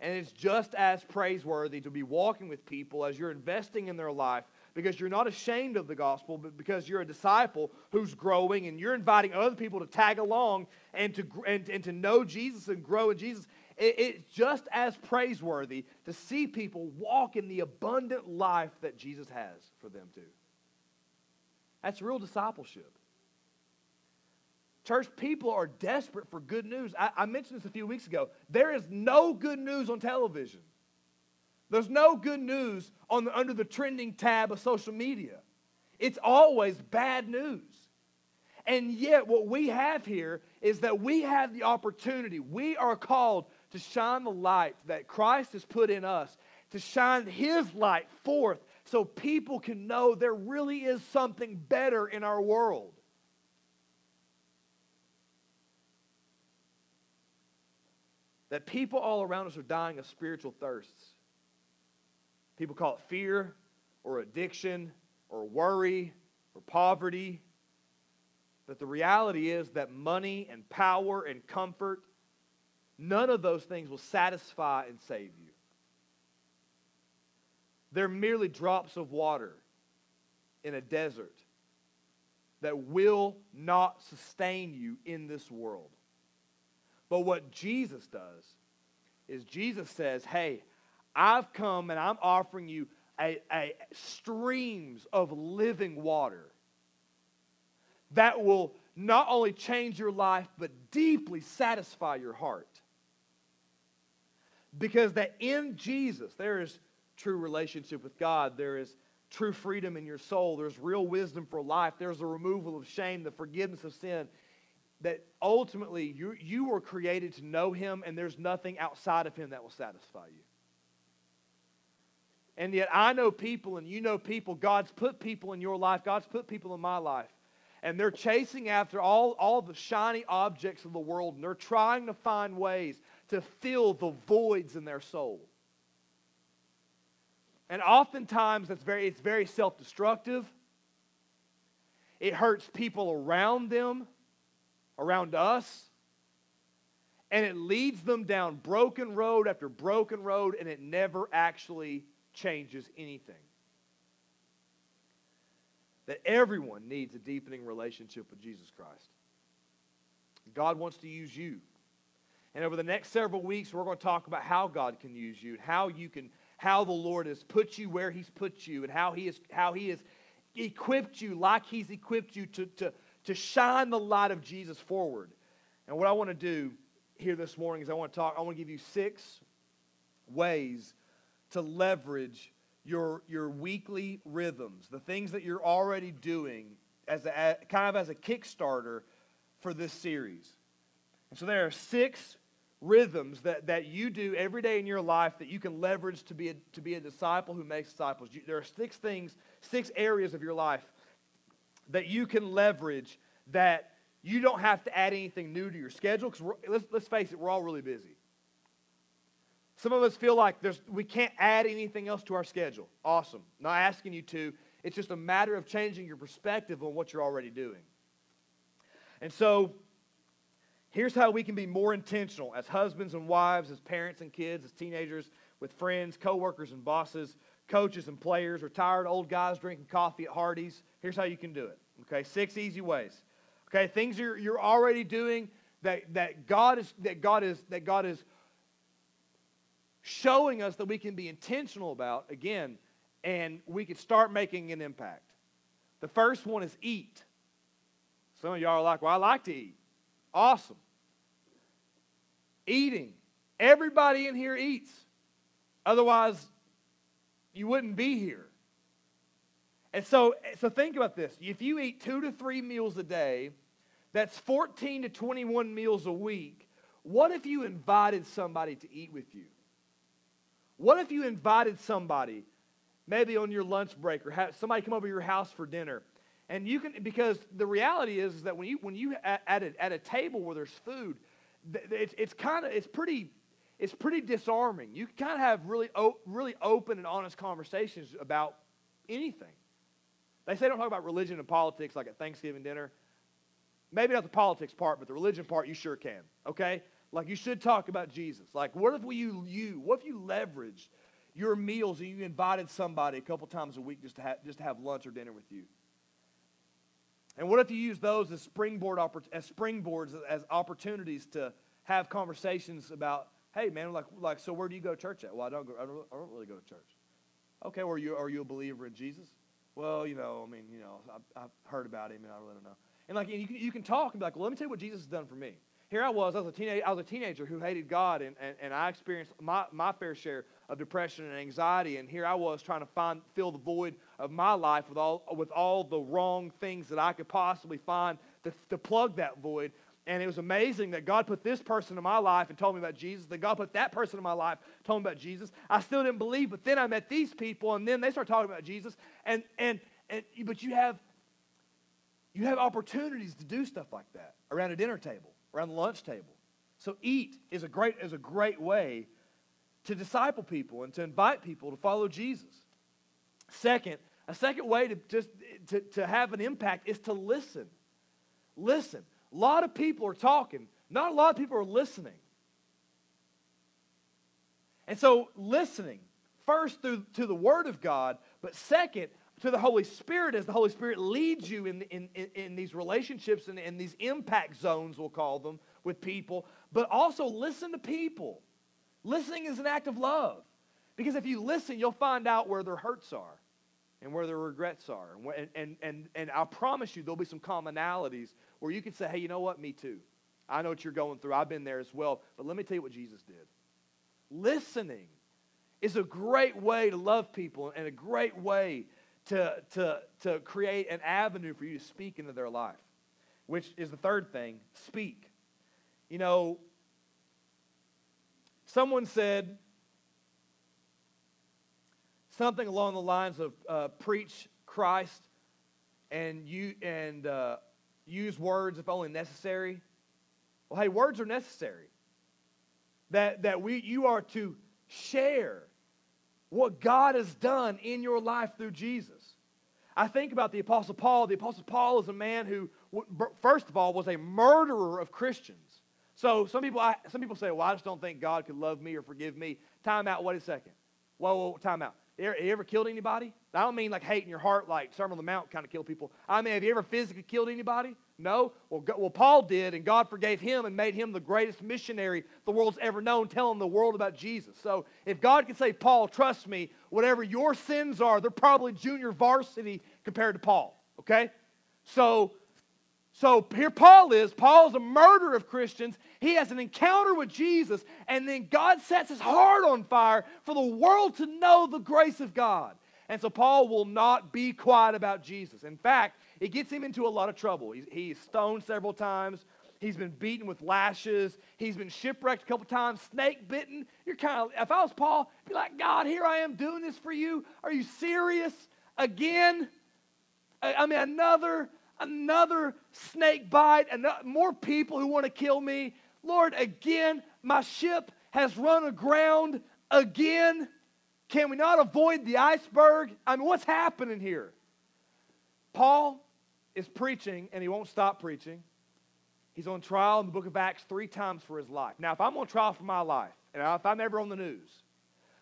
And it's just as praiseworthy to be walking with people as you're investing in their life because you're not ashamed of the gospel, but because you're a disciple who's growing and you're inviting other people to tag along and to, and, and to know Jesus and grow in Jesus. It, it's just as praiseworthy to see people walk in the abundant life that Jesus has for them too. That's real discipleship. Church, people are desperate for good news. I, I, mentioned this a few weeks ago. There is no good news on television. There's no good news on the, under the trending tab of social media. It's always bad news. And yet, what we have here is that we have the opportunity. We are called to shine the light that Christ has put in us, to shine His light forth so people can know there really is something better in our world. That people all around us are dying of spiritual thirsts. People call it fear or addiction or worry or poverty. But the reality is that money and power and comfort, none of those things will satisfy and save you. They're merely drops of water in a desert that will not sustain you in this world. But what Jesus does is Jesus says, Hey, I've come and I'm offering you a, a streams of living water that will not only change your life, but deeply satisfy your heart. Because that in Jesus, there is true relationship with God. There is true freedom in your soul. There's real wisdom for life. There's the removal of shame, the forgiveness of sin. That ultimately you, you were created to know Him, and there's nothing outside of Him that will satisfy you. And yet I know people, and you know people. God's put people in your life, God's put people in my life. And they're chasing after all, all the shiny objects of the world, and they're trying to find ways to fill the voids in their soul. And oftentimes that's very, it's very self destructive. It hurts people around them, around us. And it leads them down broken road after broken road, and it never actually changes anything. That everyone needs a deepening relationship with Jesus Christ. God wants to use you. And over the next several weeks, we're going to talk about how God can use you and how you can how the Lord has put you where He's put you and how He is, how he has equipped you like He's equipped you to, to, to shine the light of Jesus forward. And what I want to do here this morning is I want to talk, I want to give you six ways to leverage your, your weekly rhythms, the things that you're already doing as a, kind of as a Kickstarter for this series. And so there are six rhythms that, that you do every day in your life that you can leverage to be a, to be a disciple who makes disciples. You, there are six things, six areas of your life that you can leverage that you don't have to add anything new to your schedule because let's, let's face it, we're all really busy. Some of us feel like there's, we can't add anything else to our schedule. Awesome. Not asking you to. It's just a matter of changing your perspective on what you're already doing. And so Here's how we can be more intentional as husbands and wives, as parents and kids, as teenagers, with friends, coworkers and bosses, coaches and players, retired old guys drinking coffee at Hardee's. Here's how you can do it. Okay, six easy ways. Okay, things you're, you're already doing that, that God is that God is that God is showing us that we can be intentional about, again, and we can start making an impact. The first one is eat. Some of y'all are like, well, I like to eat. Awesome. Eating. Everybody in here eats. Otherwise, you wouldn't be here. And so, so think about this. If you eat two to three meals a day, that's 14 to 21 meals a week. What if you invited somebody to eat with you? What if you invited somebody, maybe on your lunch break, or have somebody come over to your house for dinner? And you can, because the reality is, is that when you, when you at, a, at a table where there's food, it's, it's kind of, it's pretty, it's pretty disarming. You kind of have really, really open and honest conversations about anything. They say don't talk about religion and politics like at Thanksgiving dinner. Maybe not the politics part, but the religion part, you sure can. Okay? Like you should talk about Jesus. Like, what if we you, you what if you leveraged your meals and you invited somebody a couple times a week just to have just to have lunch or dinner with you? And what if you use those as springboard as springboards as opportunities to have conversations about, hey man, like like so where do you go to church at? Well, I don't go, I don't, I don't really go to church. Okay, well, are you are you a believer in Jesus? Well, you know, I mean, you know, I've, I've heard about him and I really don't know. And like you can, you can talk and be like, well, let me tell you what Jesus has done for me. Here I was, I was a teenager, I was a teenager who hated God, and, and, and I experienced my, my fair share of depression and anxiety. And here I was trying to find fill the void of my life with all with all the wrong things that I could possibly find to, to plug that void. And it was amazing that God put this person in my life and told me about Jesus. That God put that person in my life, told me about Jesus. I still didn't believe, but then I met these people, and then they start talking about Jesus. And and and but you have you have opportunities to do stuff like that around a dinner table, around the lunch table. So eat is a great, is a great way to disciple people and to invite people to follow Jesus. Second, a second way to just to, to have an impact is to listen. Listen. A lot of people are talking, not a lot of people are listening. And so listening, first through to the Word of God, but second, to the Holy Spirit as the Holy Spirit leads you in, in, in, in these relationships and in these impact zones, we'll call them, with people, but also listen to people. Listening is an act of love. Because if you listen, you'll find out where their hurts are and where their regrets are. And, and, and, and I promise you, there'll be some commonalities where you can say, hey, you know what? Me too. I know what you're going through. I've been there as well. But let me tell you what Jesus did. Listening is a great way to love people and a great way to, to, to create an avenue for you to speak into their life, which is the third thing speak. You know, someone said something along the lines of uh, preach Christ and, you, and uh, use words if only necessary. Well, hey, words are necessary. That, that we, you are to share what God has done in your life through Jesus. I think about the Apostle Paul. The Apostle Paul is a man who, first of all, was a murderer of Christians. So some people, I, some people say, well, I just don't think God could love me or forgive me. Time out, wait a second. Whoa, whoa, time out. You ever, killed anybody? I don't mean like hate in your heart, like Sermon on the Mount kind of kill people. I mean, have you ever physically killed anybody? No? Well, well, Paul did, and God forgave him and made him the greatest missionary the world's ever known, telling the world about Jesus. So if God can say, Paul, trust me, whatever your sins are, they're probably junior varsity compared to Paul, okay? So, so here Paul is. Paul is a murderer of Christians. He has an encounter with Jesus, and then God sets his heart on fire for the world to know the grace of God. And so Paul will not be quiet about Jesus. In fact, it gets him into a lot of trouble. He's, he's stoned several times. He's been beaten with lashes. He's been shipwrecked a couple times, snake bitten. You're kind of, if I was Paul, I'd be like, God, here I am doing this for you. Are you serious? Again? I, I mean, another, another snake bite, and uh, more people who want to kill me. Lord, again, my ship has run aground again. Can we not avoid the iceberg? I mean, what's happening here? Paul is preaching, and he won't stop preaching. He's on trial in the book of Acts three times for his life. Now, if I'm on trial for my life, and if I'm ever on the news,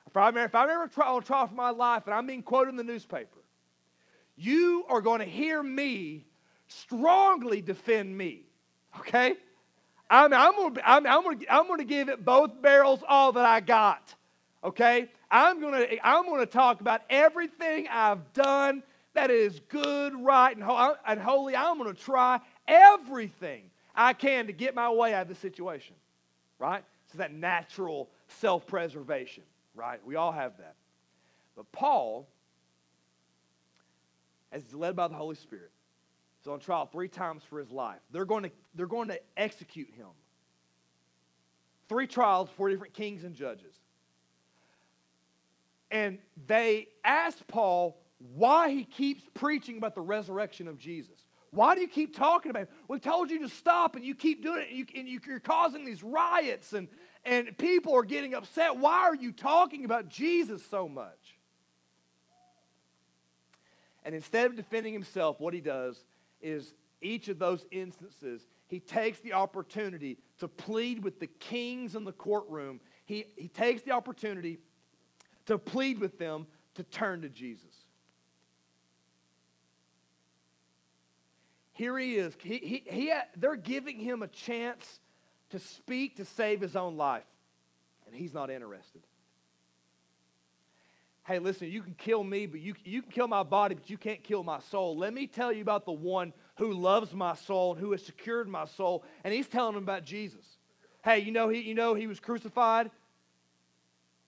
if I'm, if I'm ever on trial for my life and I'm being quoted in the newspaper, you are going to hear me strongly defend me. Okay? I mean, I'm going I'm, I'm, I'm going to give it both barrels all that I got. Okay? I'm going to I'm going to talk about everything I've done that is good, right, and, ho- and holy. I'm going to try everything I can to get my way out of the situation. Right? So that natural self-preservation, right? We all have that. But Paul, as he's led by the Holy Spirit, is on trial three times for his life. They're going to, they're going to execute him. Three trials, four different kings and judges. And they asked Paul why he keeps preaching about the resurrection of Jesus. Why do you keep talking about it? We told you to stop, and you keep doing it, and, you, and you, you're causing these riots, and, and people are getting upset. Why are you talking about Jesus so much? And instead of defending himself, what he does is each of those instances, he takes the opportunity to plead with the kings in the courtroom. He, he takes the opportunity to plead with them to turn to Jesus. Here he is. He, he, he, they're giving him a chance to speak to save his own life, and he's not interested. Hey, listen, you can kill me, but you, you can kill my body, but you can't kill my soul. Let me tell you about the one who loves my soul and who has secured my soul, and he's telling them about Jesus. Hey, you know he, you know he was crucified?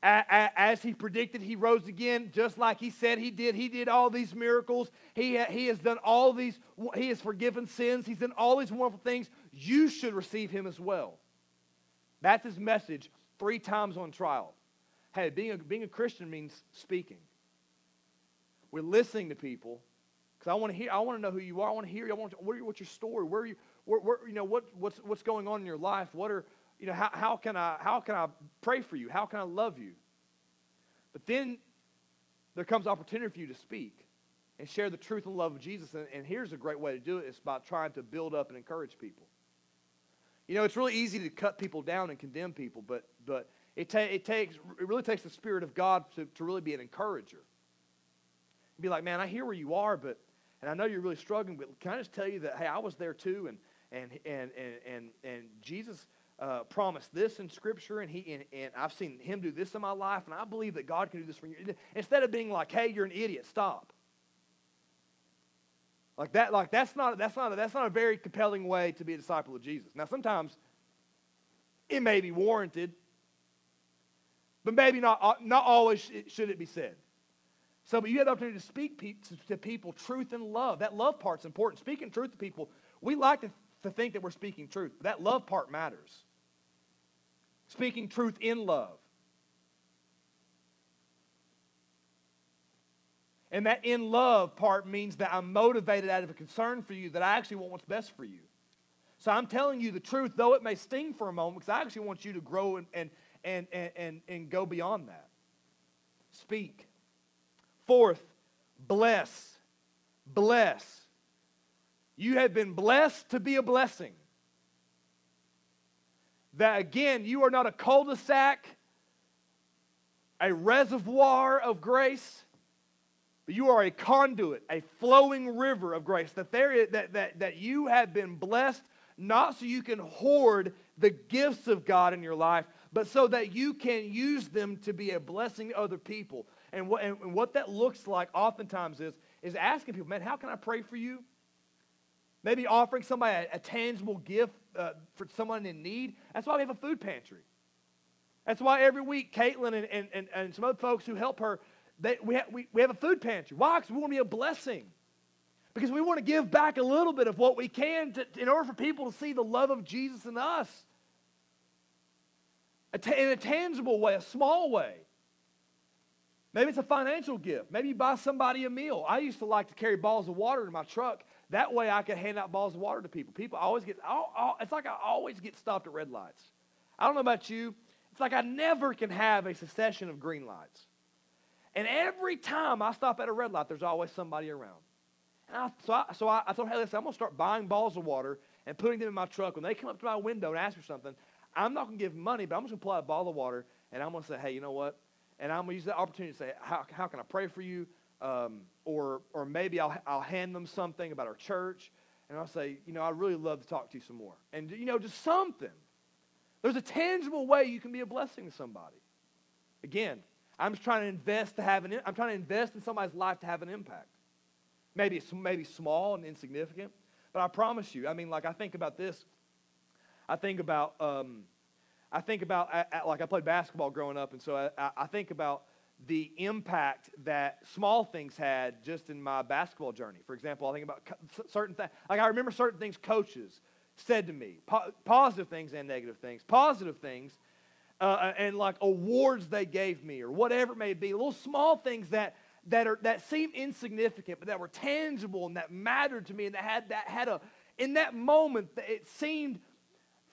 As he predicted, he rose again, just like he said he did. He did all these miracles. He, he has done all these, he has forgiven sins. He's done all these wonderful things. You should receive him as well. That's his message three times on trial. Hey, being a, being a Christian means speaking. We're listening to people because I want to hear. I want to know who you are. I want to hear you. I want to, what, what's your story? Where are you? Where, where, you know what, what's what's going on in your life? What are you know, how, how, can I, how can I pray for you? How can I love you? But then there comes opportunity for you to speak and share the truth and love of Jesus. And, and here's a great way to do it. It's by trying to build up and encourage people. You know, it's really easy to cut people down and condemn people, but, but it, ta- it, takes, it really takes the Spirit of God to, to really be an encourager. Be like, man, I hear where you are, but, and I know you're really struggling, but can I just tell you that, hey, I was there too, and, and, and, and, and, and Jesus uh, promised this in Scripture, and, he, and, and I've seen him do this in my life, and I believe that God can do this for you. Instead of being like, hey, you're an idiot, stop. Like that, like that's not that's not that's not a very compelling way to be a disciple of Jesus. Now, sometimes it may be warranted, but maybe not uh, not always should it be said. So, but you have the opportunity to speak to people truth and love. That love part's important. Speaking truth to people, we like to to think that we're speaking truth. But that love part matters. Speaking truth in love. And that in love part means that I'm motivated out of a concern for you, that I actually want what's best for you. So I'm telling you the truth, though it may sting for a moment, because I actually want you to grow and, and, and, and, and go beyond that. Speak. Fourth, bless. Bless. You have been blessed to be a blessing. That again, you are not a cul de sac, a reservoir of grace, but you are a conduit, a flowing river of grace. That, there is, that, that, that you have been blessed not so you can hoard the gifts of God in your life, but so that you can use them to be a blessing to other people. And what, and what that looks like oftentimes is, is asking people, man, how can I pray for you? Maybe offering somebody a, a tangible gift uh, for someone in need. That's why we have a food pantry. That's why every week Caitlin and, and, and, and some other folks who help her, they, we, ha- we, we have a food pantry. Why? Because we want to be a blessing. Because we want to give back a little bit of what we can to, in order for people to see the love of Jesus in us. In a tangible way, a small way. Maybe it's a financial gift. Maybe you buy somebody a meal. I used to like to carry balls of water in my truck that way I could hand out balls of water to people. People always get, I'll, I'll, it's like I always get stopped at red lights. I don't know about you. It's like I never can have a succession of green lights. And every time I stop at a red light, there's always somebody around. And I, so I, so I, I told, hey, listen, I'm going to start buying balls of water and putting them in my truck. When they come up to my window and ask for something, I'm not going to give money, but I'm just going to pull out a ball of water and I'm going to say, hey, you know what? And I'm going to use that opportunity to say, how, how can I pray for you? Um, or, or maybe I'll, I'll hand them something about our church, and I'll say, you know, I'd really love to talk to you some more. And, you know, just something. There's a tangible way you can be a blessing to somebody. Again, I'm just trying to invest to have an. I'm trying to invest in somebody's life to have an impact. Maybe it's maybe small and insignificant, but I promise you. I mean, like I think about this. I think about. Um, I think about like I played basketball growing up, and so I, I think about the impact that small things had just in my basketball journey. For example, I think about certain things. Like I remember certain things coaches said to me, po- positive things and negative things. Positive things, uh, uh, and like awards they gave me or whatever it may be. Little small things that that are that seem insignificant, but that were tangible and that mattered to me, and that had that had a in that moment it seemed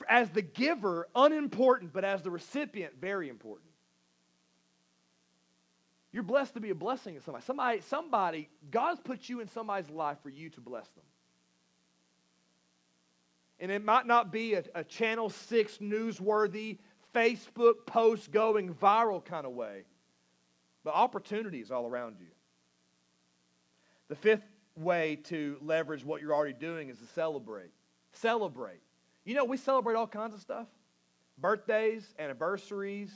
as the giver unimportant, but as the recipient very important. You're blessed to be a blessing to somebody. Somebody, somebody, God's put you in somebody's life for you to bless them. And it might not be a, a Channel 6 newsworthy, Facebook post going viral kind of way, but opportunities all around you. The fifth way to leverage what you're already doing is to celebrate. Celebrate. You know, we celebrate all kinds of stuff birthdays, anniversaries.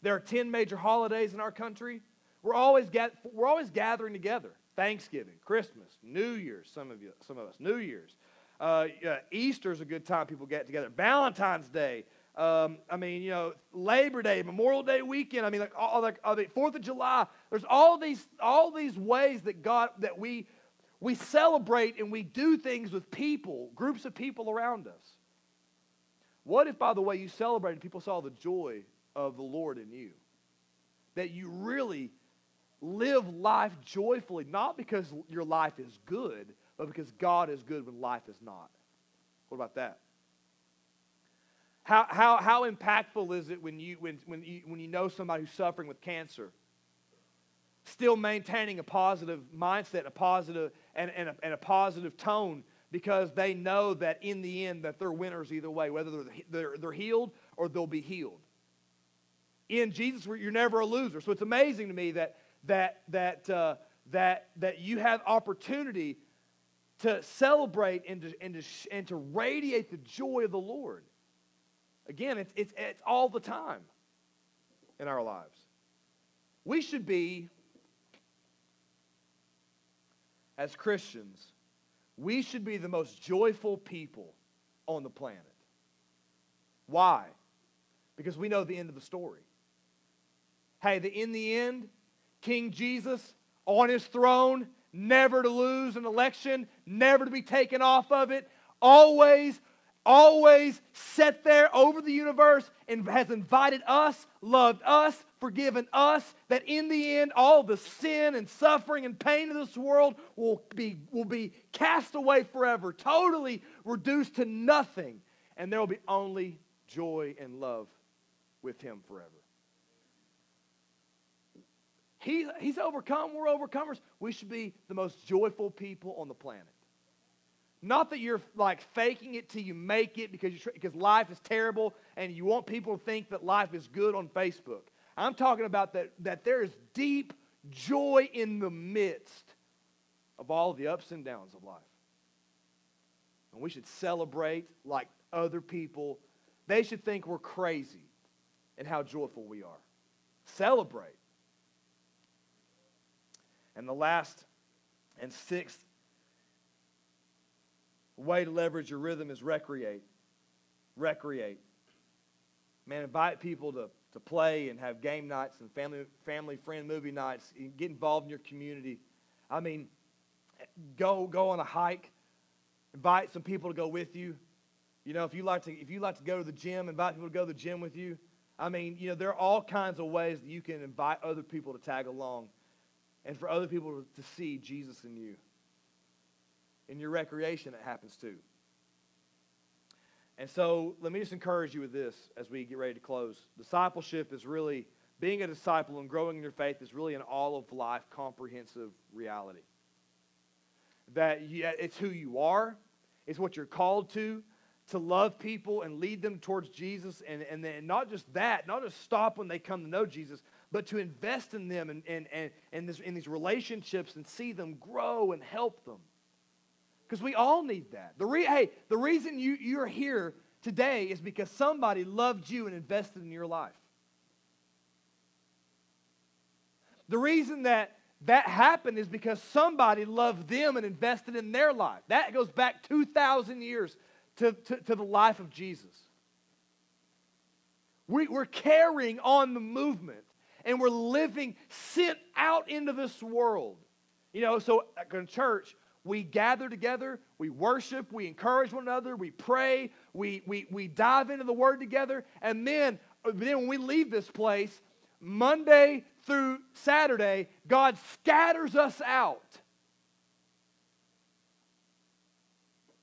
There are 10 major holidays in our country. We're always, we're always gathering together. Thanksgiving, Christmas, New Year's, some of you, some of us, New Year's. Uh, yeah, Easter's a good time people get together. Valentine's Day. Um, I mean, you know, Labor Day, Memorial Day weekend. I mean, like all like the Fourth of July. There's all these all these ways that God that we we celebrate and we do things with people, groups of people around us. What if, by the way, you celebrated, people saw the joy of the Lord in you? That you really live life joyfully, not because your life is good, but because God is good when life is not. What about that? How, how, how impactful is it when you, when, when, you, when you know somebody who's suffering with cancer? Still maintaining a positive mindset, a positive, and, and, a, and a positive tone because they know that in the end that they're winners either way, whether they're, they're, they're healed or they'll be healed. In Jesus, you're never a loser. So it's amazing to me that that, that, uh, that, that you have opportunity to celebrate and to, and, to, and to radiate the joy of the Lord. Again, it's, it's, it's all the time in our lives. We should be, as Christians, we should be the most joyful people on the planet. Why? Because we know the end of the story. Hey, the, in the end, King Jesus on his throne, never to lose an election, never to be taken off of it, always, always set there over the universe and has invited us, loved us, forgiven us, that in the end, all the sin and suffering and pain of this world will be, will be cast away forever, totally reduced to nothing, and there will be only joy and love with him forever. He, he's overcome, we're overcomers. We should be the most joyful people on the planet. Not that you're like faking it till you make it because, you, because life is terrible and you want people to think that life is good on Facebook. I'm talking about that, that there is deep joy in the midst of all the ups and downs of life. And we should celebrate like other people. They should think we're crazy and how joyful we are. Celebrate. And the last and sixth way to leverage your rhythm is recreate. Recreate. Man, invite people to, to play and have game nights and family, family friend movie nights. Get involved in your community. I mean, go, go on a hike. Invite some people to go with you. You know, if you like to, if you like to go to the gym, invite people to go to the gym with you. I mean, you know, there are all kinds of ways that you can invite other people to tag along and for other people to see Jesus in you. In your recreation, it happens too. And so let me just encourage you with this as we get ready to close. Discipleship is really, being a disciple and growing in your faith is really an all of life comprehensive reality. That it's who you are, it's what you're called to, to love people and lead them towards Jesus. And, and then not just that, not just stop when they come to know Jesus, but to invest in them and, and, and, and this, in these relationships and see them grow and help them. Because we all need that. The re- hey, the reason you, you're here today is because somebody loved you and invested in your life. The reason that that happened is because somebody loved them and invested in their life. That goes back 2,000 years to, to, to the life of Jesus. We, we're carrying on the movement and we're living sent out into this world. You know, so in church, we gather together, we worship, we encourage one another, we pray, we, we, we dive into the word together, and then, then when we leave this place, Monday through Saturday, God scatters us out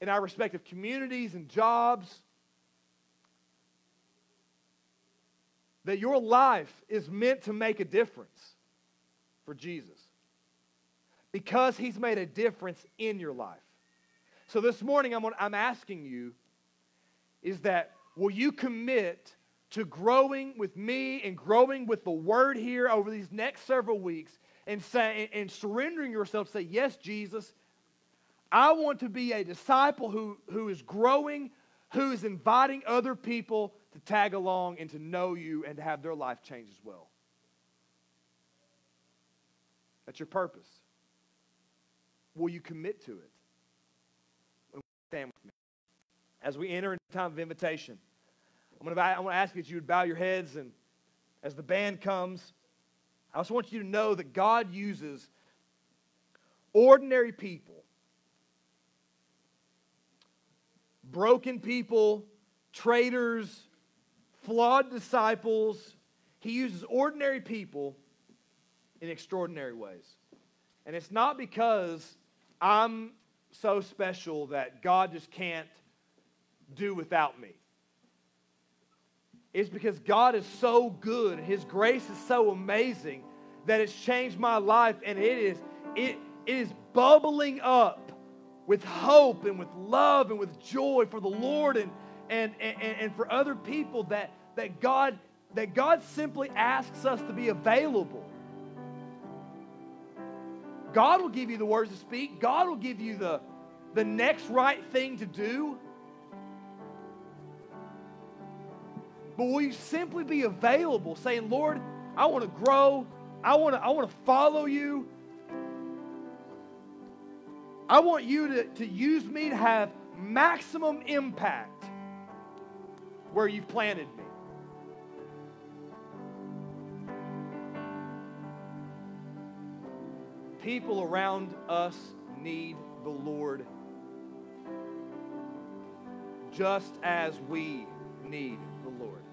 in our respective communities and jobs. That your life is meant to make a difference for Jesus because he's made a difference in your life. So this morning, I'm, I'm asking you is that will you commit to growing with me and growing with the word here over these next several weeks and, say, and surrendering yourself say, Yes, Jesus, I want to be a disciple who, who is growing, who is inviting other people to tag along and to know you and to have their life change as well. That's your purpose. Will you commit to it? Stand with me. As we enter into time of invitation, I'm going to, I'm going to ask you that you would bow your heads, and as the band comes, I just want you to know that God uses ordinary people, broken people, traitors, flawed disciples. He uses ordinary people in extraordinary ways. And it's not because I'm so special that God just can't do without me. It's because God is so good and His grace is so amazing that it's changed my life and it is it, it is bubbling up with hope and with love and with joy for the Lord and and, and, and for other people that that God that God simply asks us to be available. God will give you the words to speak. God will give you the, the next right thing to do. But will you simply be available, saying, Lord, I want to grow. I want to, I want to follow you. I want you to, to use me to have maximum impact where you've planted me. People around us need the Lord just as we need the Lord.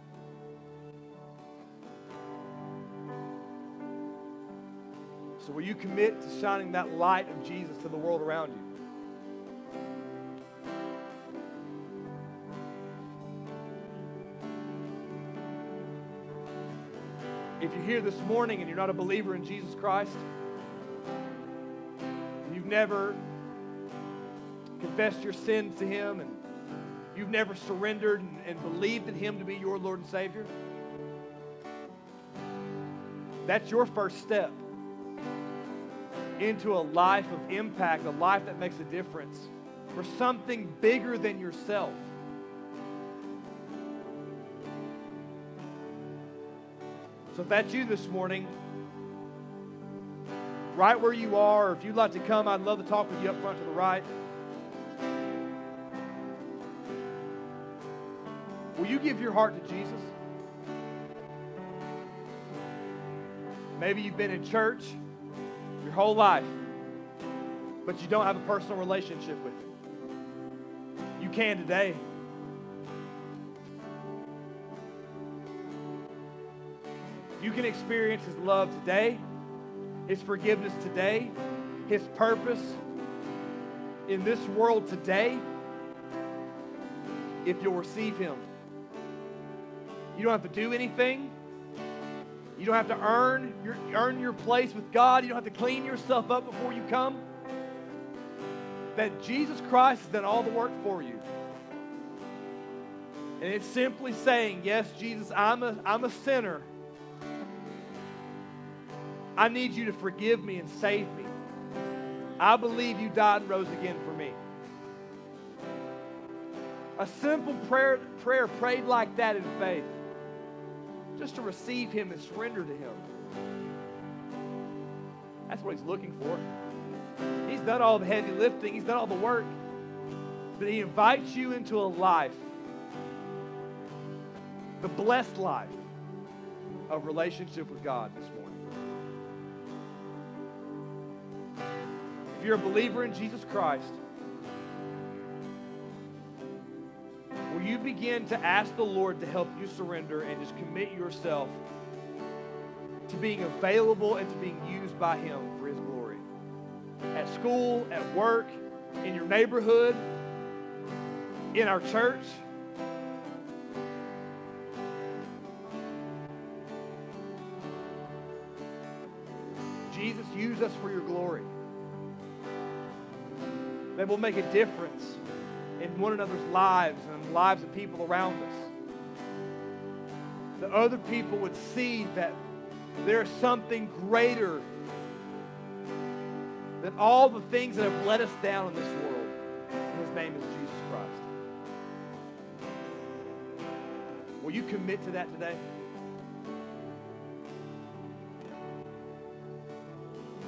So, will you commit to shining that light of Jesus to the world around you? You're here this morning and you're not a believer in Jesus Christ, you've never confessed your sins to Him and you've never surrendered and, and believed in Him to be your Lord and Savior, that's your first step into a life of impact, a life that makes a difference for something bigger than yourself. So if that's you this morning, right where you are, or if you'd like to come, I'd love to talk with you up front to the right. Will you give your heart to Jesus? Maybe you've been in church your whole life, but you don't have a personal relationship with Him. You can today. You can experience His love today, His forgiveness today, His purpose in this world today if you'll receive Him. You don't have to do anything. You don't have to earn your, earn your place with God. You don't have to clean yourself up before you come. That Jesus Christ has done all the work for you. And it's simply saying, Yes, Jesus, I'm a, I'm a sinner. I need you to forgive me and save me. I believe you died and rose again for me. A simple prayer, prayer prayed like that in faith, just to receive Him and surrender to Him. That's what he's looking for. He's done all the heavy lifting, he's done all the work. But he invites you into a life, the blessed life of relationship with God this morning. You're a believer in Jesus Christ, will you begin to ask the Lord to help you surrender and just commit yourself to being available and to being used by Him for His glory? At school, at work, in your neighborhood, in our church. Jesus, use us for your glory. That will make a difference in one another's lives and the lives of people around us. That other people would see that there's something greater than all the things that have let us down in this world. And his name is Jesus Christ. Will you commit to that today?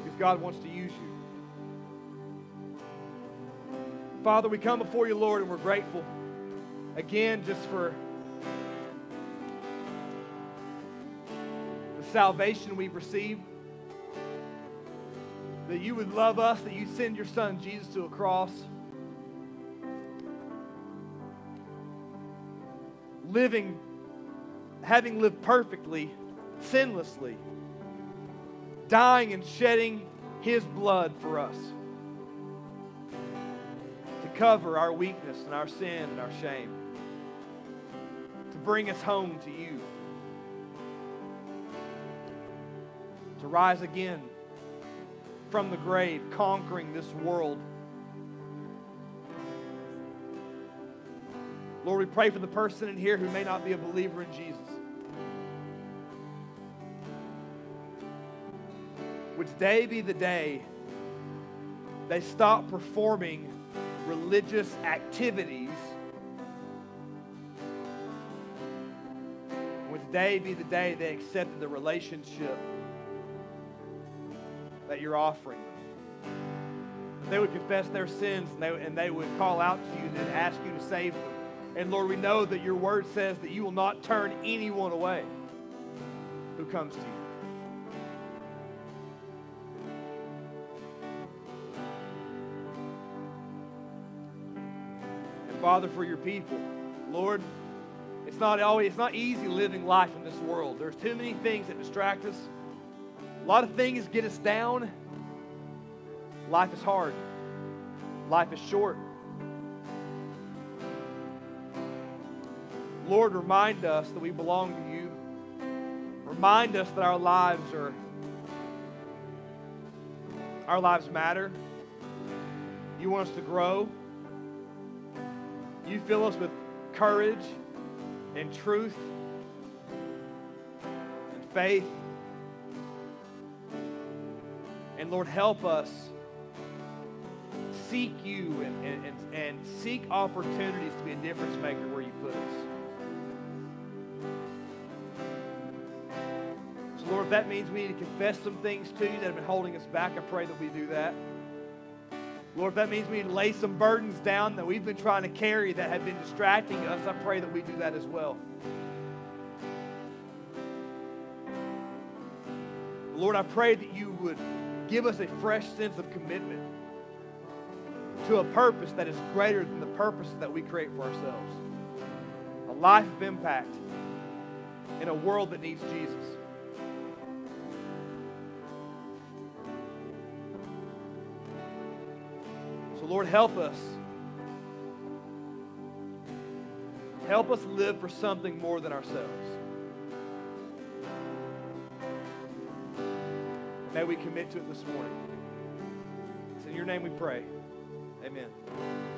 Because God wants to use you. Father, we come before you, Lord, and we're grateful again just for the salvation we've received. That you would love us, that you send your son Jesus to a cross. Living, having lived perfectly, sinlessly, dying and shedding his blood for us cover our weakness and our sin and our shame, to bring us home to you, to rise again from the grave, conquering this world. Lord, we pray for the person in here who may not be a believer in Jesus. Would today be the day they stop performing religious activities? Would today be the day they accepted the relationship that you're offering them? They would confess their sins and they, and they would call out to you and ask you to save them. And Lord, we know that your word says that you will not turn anyone away who comes to you. Father, for your people, Lord, it's not always it's not easy living life in this world. There's too many things that distract us. A lot of things get us down. Life is hard. Life is short. Lord, remind us that we belong to you. Remind us that our lives are our lives matter. You want us to grow. You fill us with courage and truth and faith. And Lord, help us seek you and, and, and, seek opportunities to be a difference maker where you put us. So, Lord, if that means we need to confess some things to you that have been holding us back, I pray that we do that. Lord, if that means we lay some burdens down that we've been trying to carry that have been distracting us, I pray that we do that as well. Lord, I pray that you would give us a fresh sense of commitment to a purpose that is greater than the purposes that we create for ourselves. A life of impact in a world that needs Jesus. Lord, help us. Help us live for something more than ourselves. May we commit to it this morning. It's in your name we pray. Amen.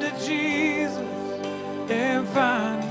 To Jesus and find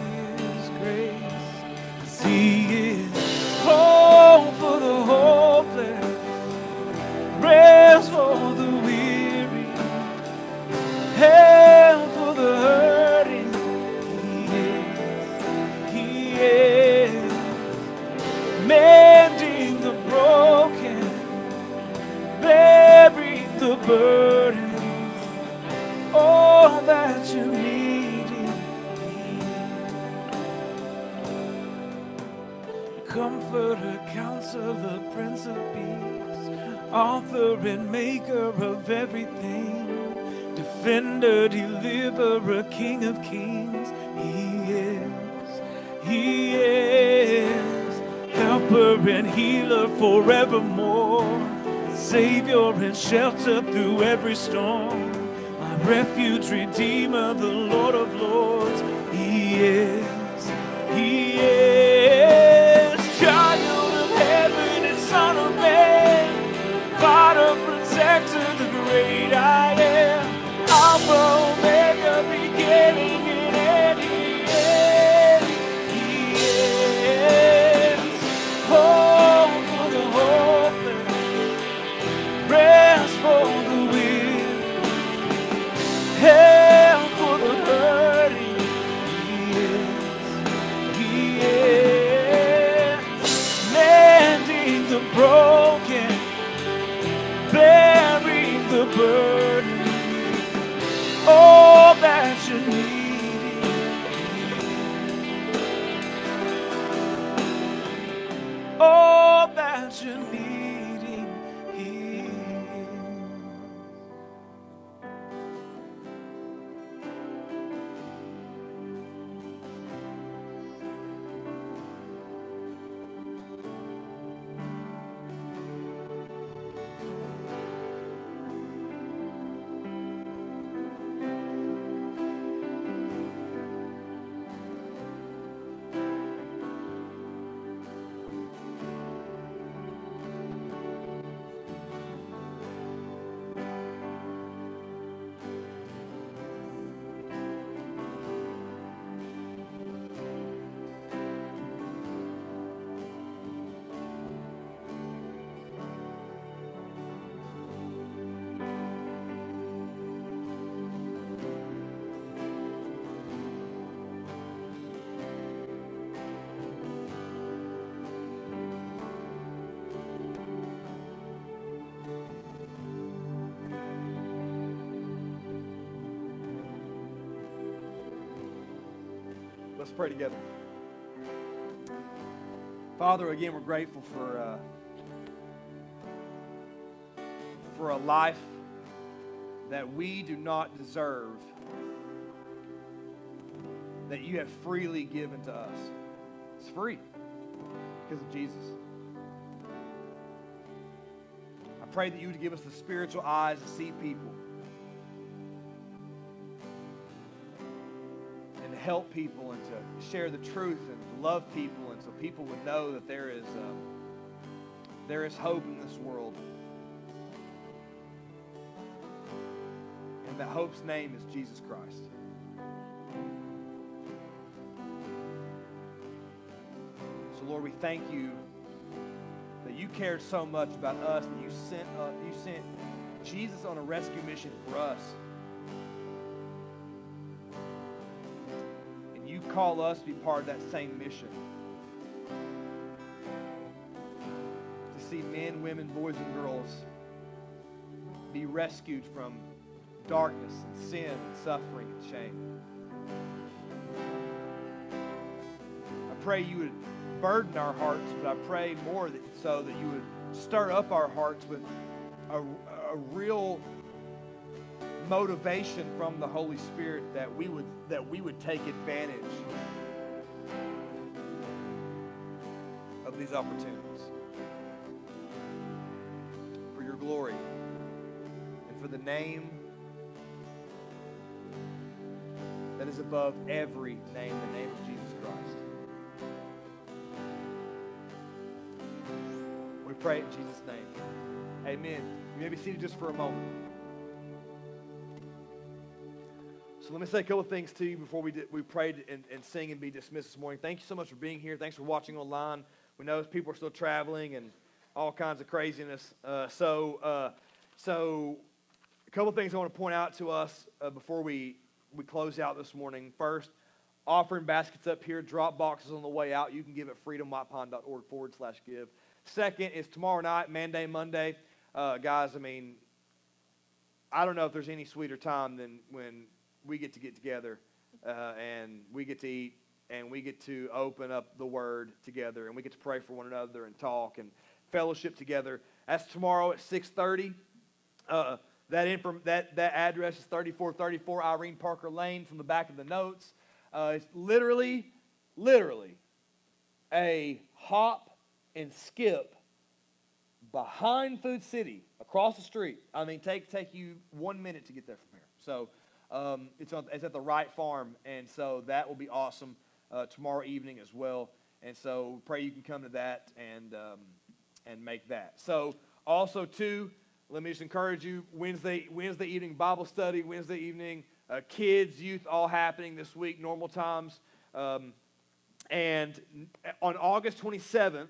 author and maker of everything, defender, deliverer, king of kings. He is, he is, helper and healer forevermore, savior and shelter through every storm, my refuge, redeemer, the Lord of lords. He is, Let's pray together. Father, again, we're grateful for uh, for a life that we do not deserve, that you have freely given to us. It's free because of Jesus. I pray that you would give us the spiritual eyes to see people help people and to share the truth and love people and so people would know that there is, um, there is hope in this world. And that hope's name is Jesus Christ. So, Lord, we thank you that you cared so much about us and you sent, uh, you sent Jesus on a rescue mission for us. Call us to be part of that same mission. To see men, women, boys, and girls be rescued from darkness and sin and suffering and shame. I pray you would burden our hearts, but I pray more that, so that you would stir up our hearts with a, a real motivation from the Holy Spirit that we would that we would take advantage of these opportunities for your glory and for the name that is above every name, the name of Jesus Christ. We pray in Jesus' name. Amen. You may be seated just for a moment. So let me say a couple of things to you before we, we prayed and, and sing and be dismissed this morning. Thank you so much for being here. Thanks for watching online. We know people are still traveling and all kinds of craziness. Uh, so, uh, so a couple of things I want to point out to us uh, before we, we close out this morning. First, offering baskets up here, drop boxes on the way out. You can give at freedomwhitepine.org forward slash give. Second is tomorrow night, Monday, Monday. Uh, guys, I mean, I don't know if there's any sweeter time than when we get to get together uh, and we get to eat and we get to open up the Word together and we get to pray for one another and talk and fellowship together. That's tomorrow at 6:30. Uh, that, inform- that, that address is 3434 Irene Parker Lane from the back of the notes. Uh, it's literally, literally a hop and skip behind Food City, across the street. I mean, take take you one minute to get there from here. So um, it's on, it's at the Wright Farm, and so that will be awesome uh, tomorrow evening as well. And so pray you can come to that and um, and make that. So also too, let me just encourage you Wednesday Wednesday evening Bible study, Wednesday evening uh, kids youth all happening this week, normal times. Um, and on August 27th,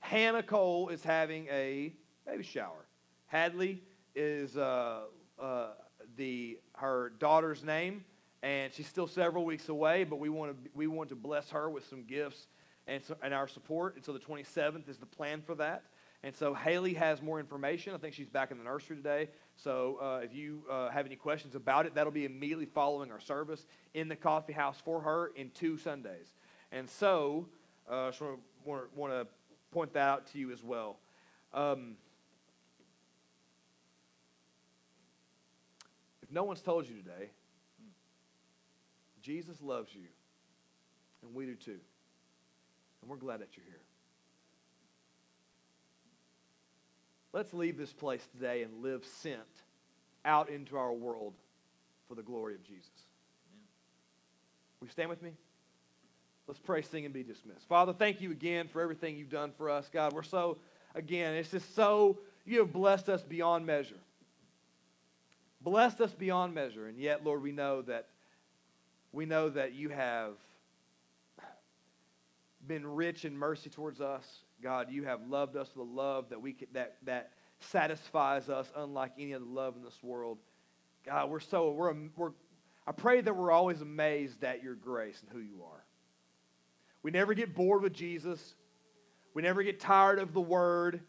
Hannah Cole is having a baby shower. Hadley is uh, uh, the her daughter's name, and she's still several weeks away. But we want to we want to bless her with some gifts and so, and our support. And so the 27th is the plan for that. And so Haley has more information. I think she's back in the nursery today. So uh, if you uh, have any questions about it, that'll be immediately following our service in the coffee house for her in two Sundays. And so uh, I just want to point that out to you as well. Um, no one's told you today, Jesus loves you, and we do too. And we're glad that you're here. Let's leave this place today and live sent out into our world for the glory of Jesus. Will you stand with me? Let's pray, sing, and be dismissed. Father, thank you again for everything you've done for us. God, we're so, again, it's just so, you have blessed us beyond measure. Blessed us beyond measure. And yet, Lord, we know that, we know that you have been rich in mercy towards us. God, you have loved us with a love that, we can, that, that satisfies us unlike any other love in this world. God, we're so, we're, we're, I pray that we're always amazed at your grace and who you are. We never get bored with Jesus. We never get tired of the word.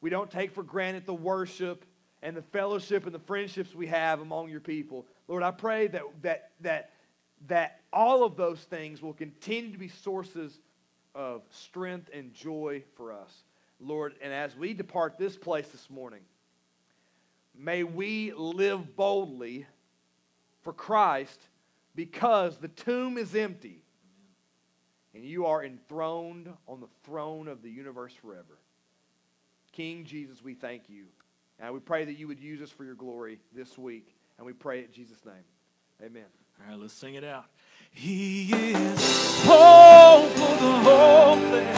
We don't take for granted the worship and the fellowship and the friendships we have among your people. Lord, I pray that, that, that, that all of those things will continue to be sources of strength and joy for us. Lord, and as we depart this place this morning, may we live boldly for Christ because the tomb is empty and you are enthroned on the throne of the universe forever. King Jesus, we thank you. And we pray that you would use us for your glory this week. And we pray it Jesus' name. Amen. All right, let's sing it out. He is hope for the hopeless.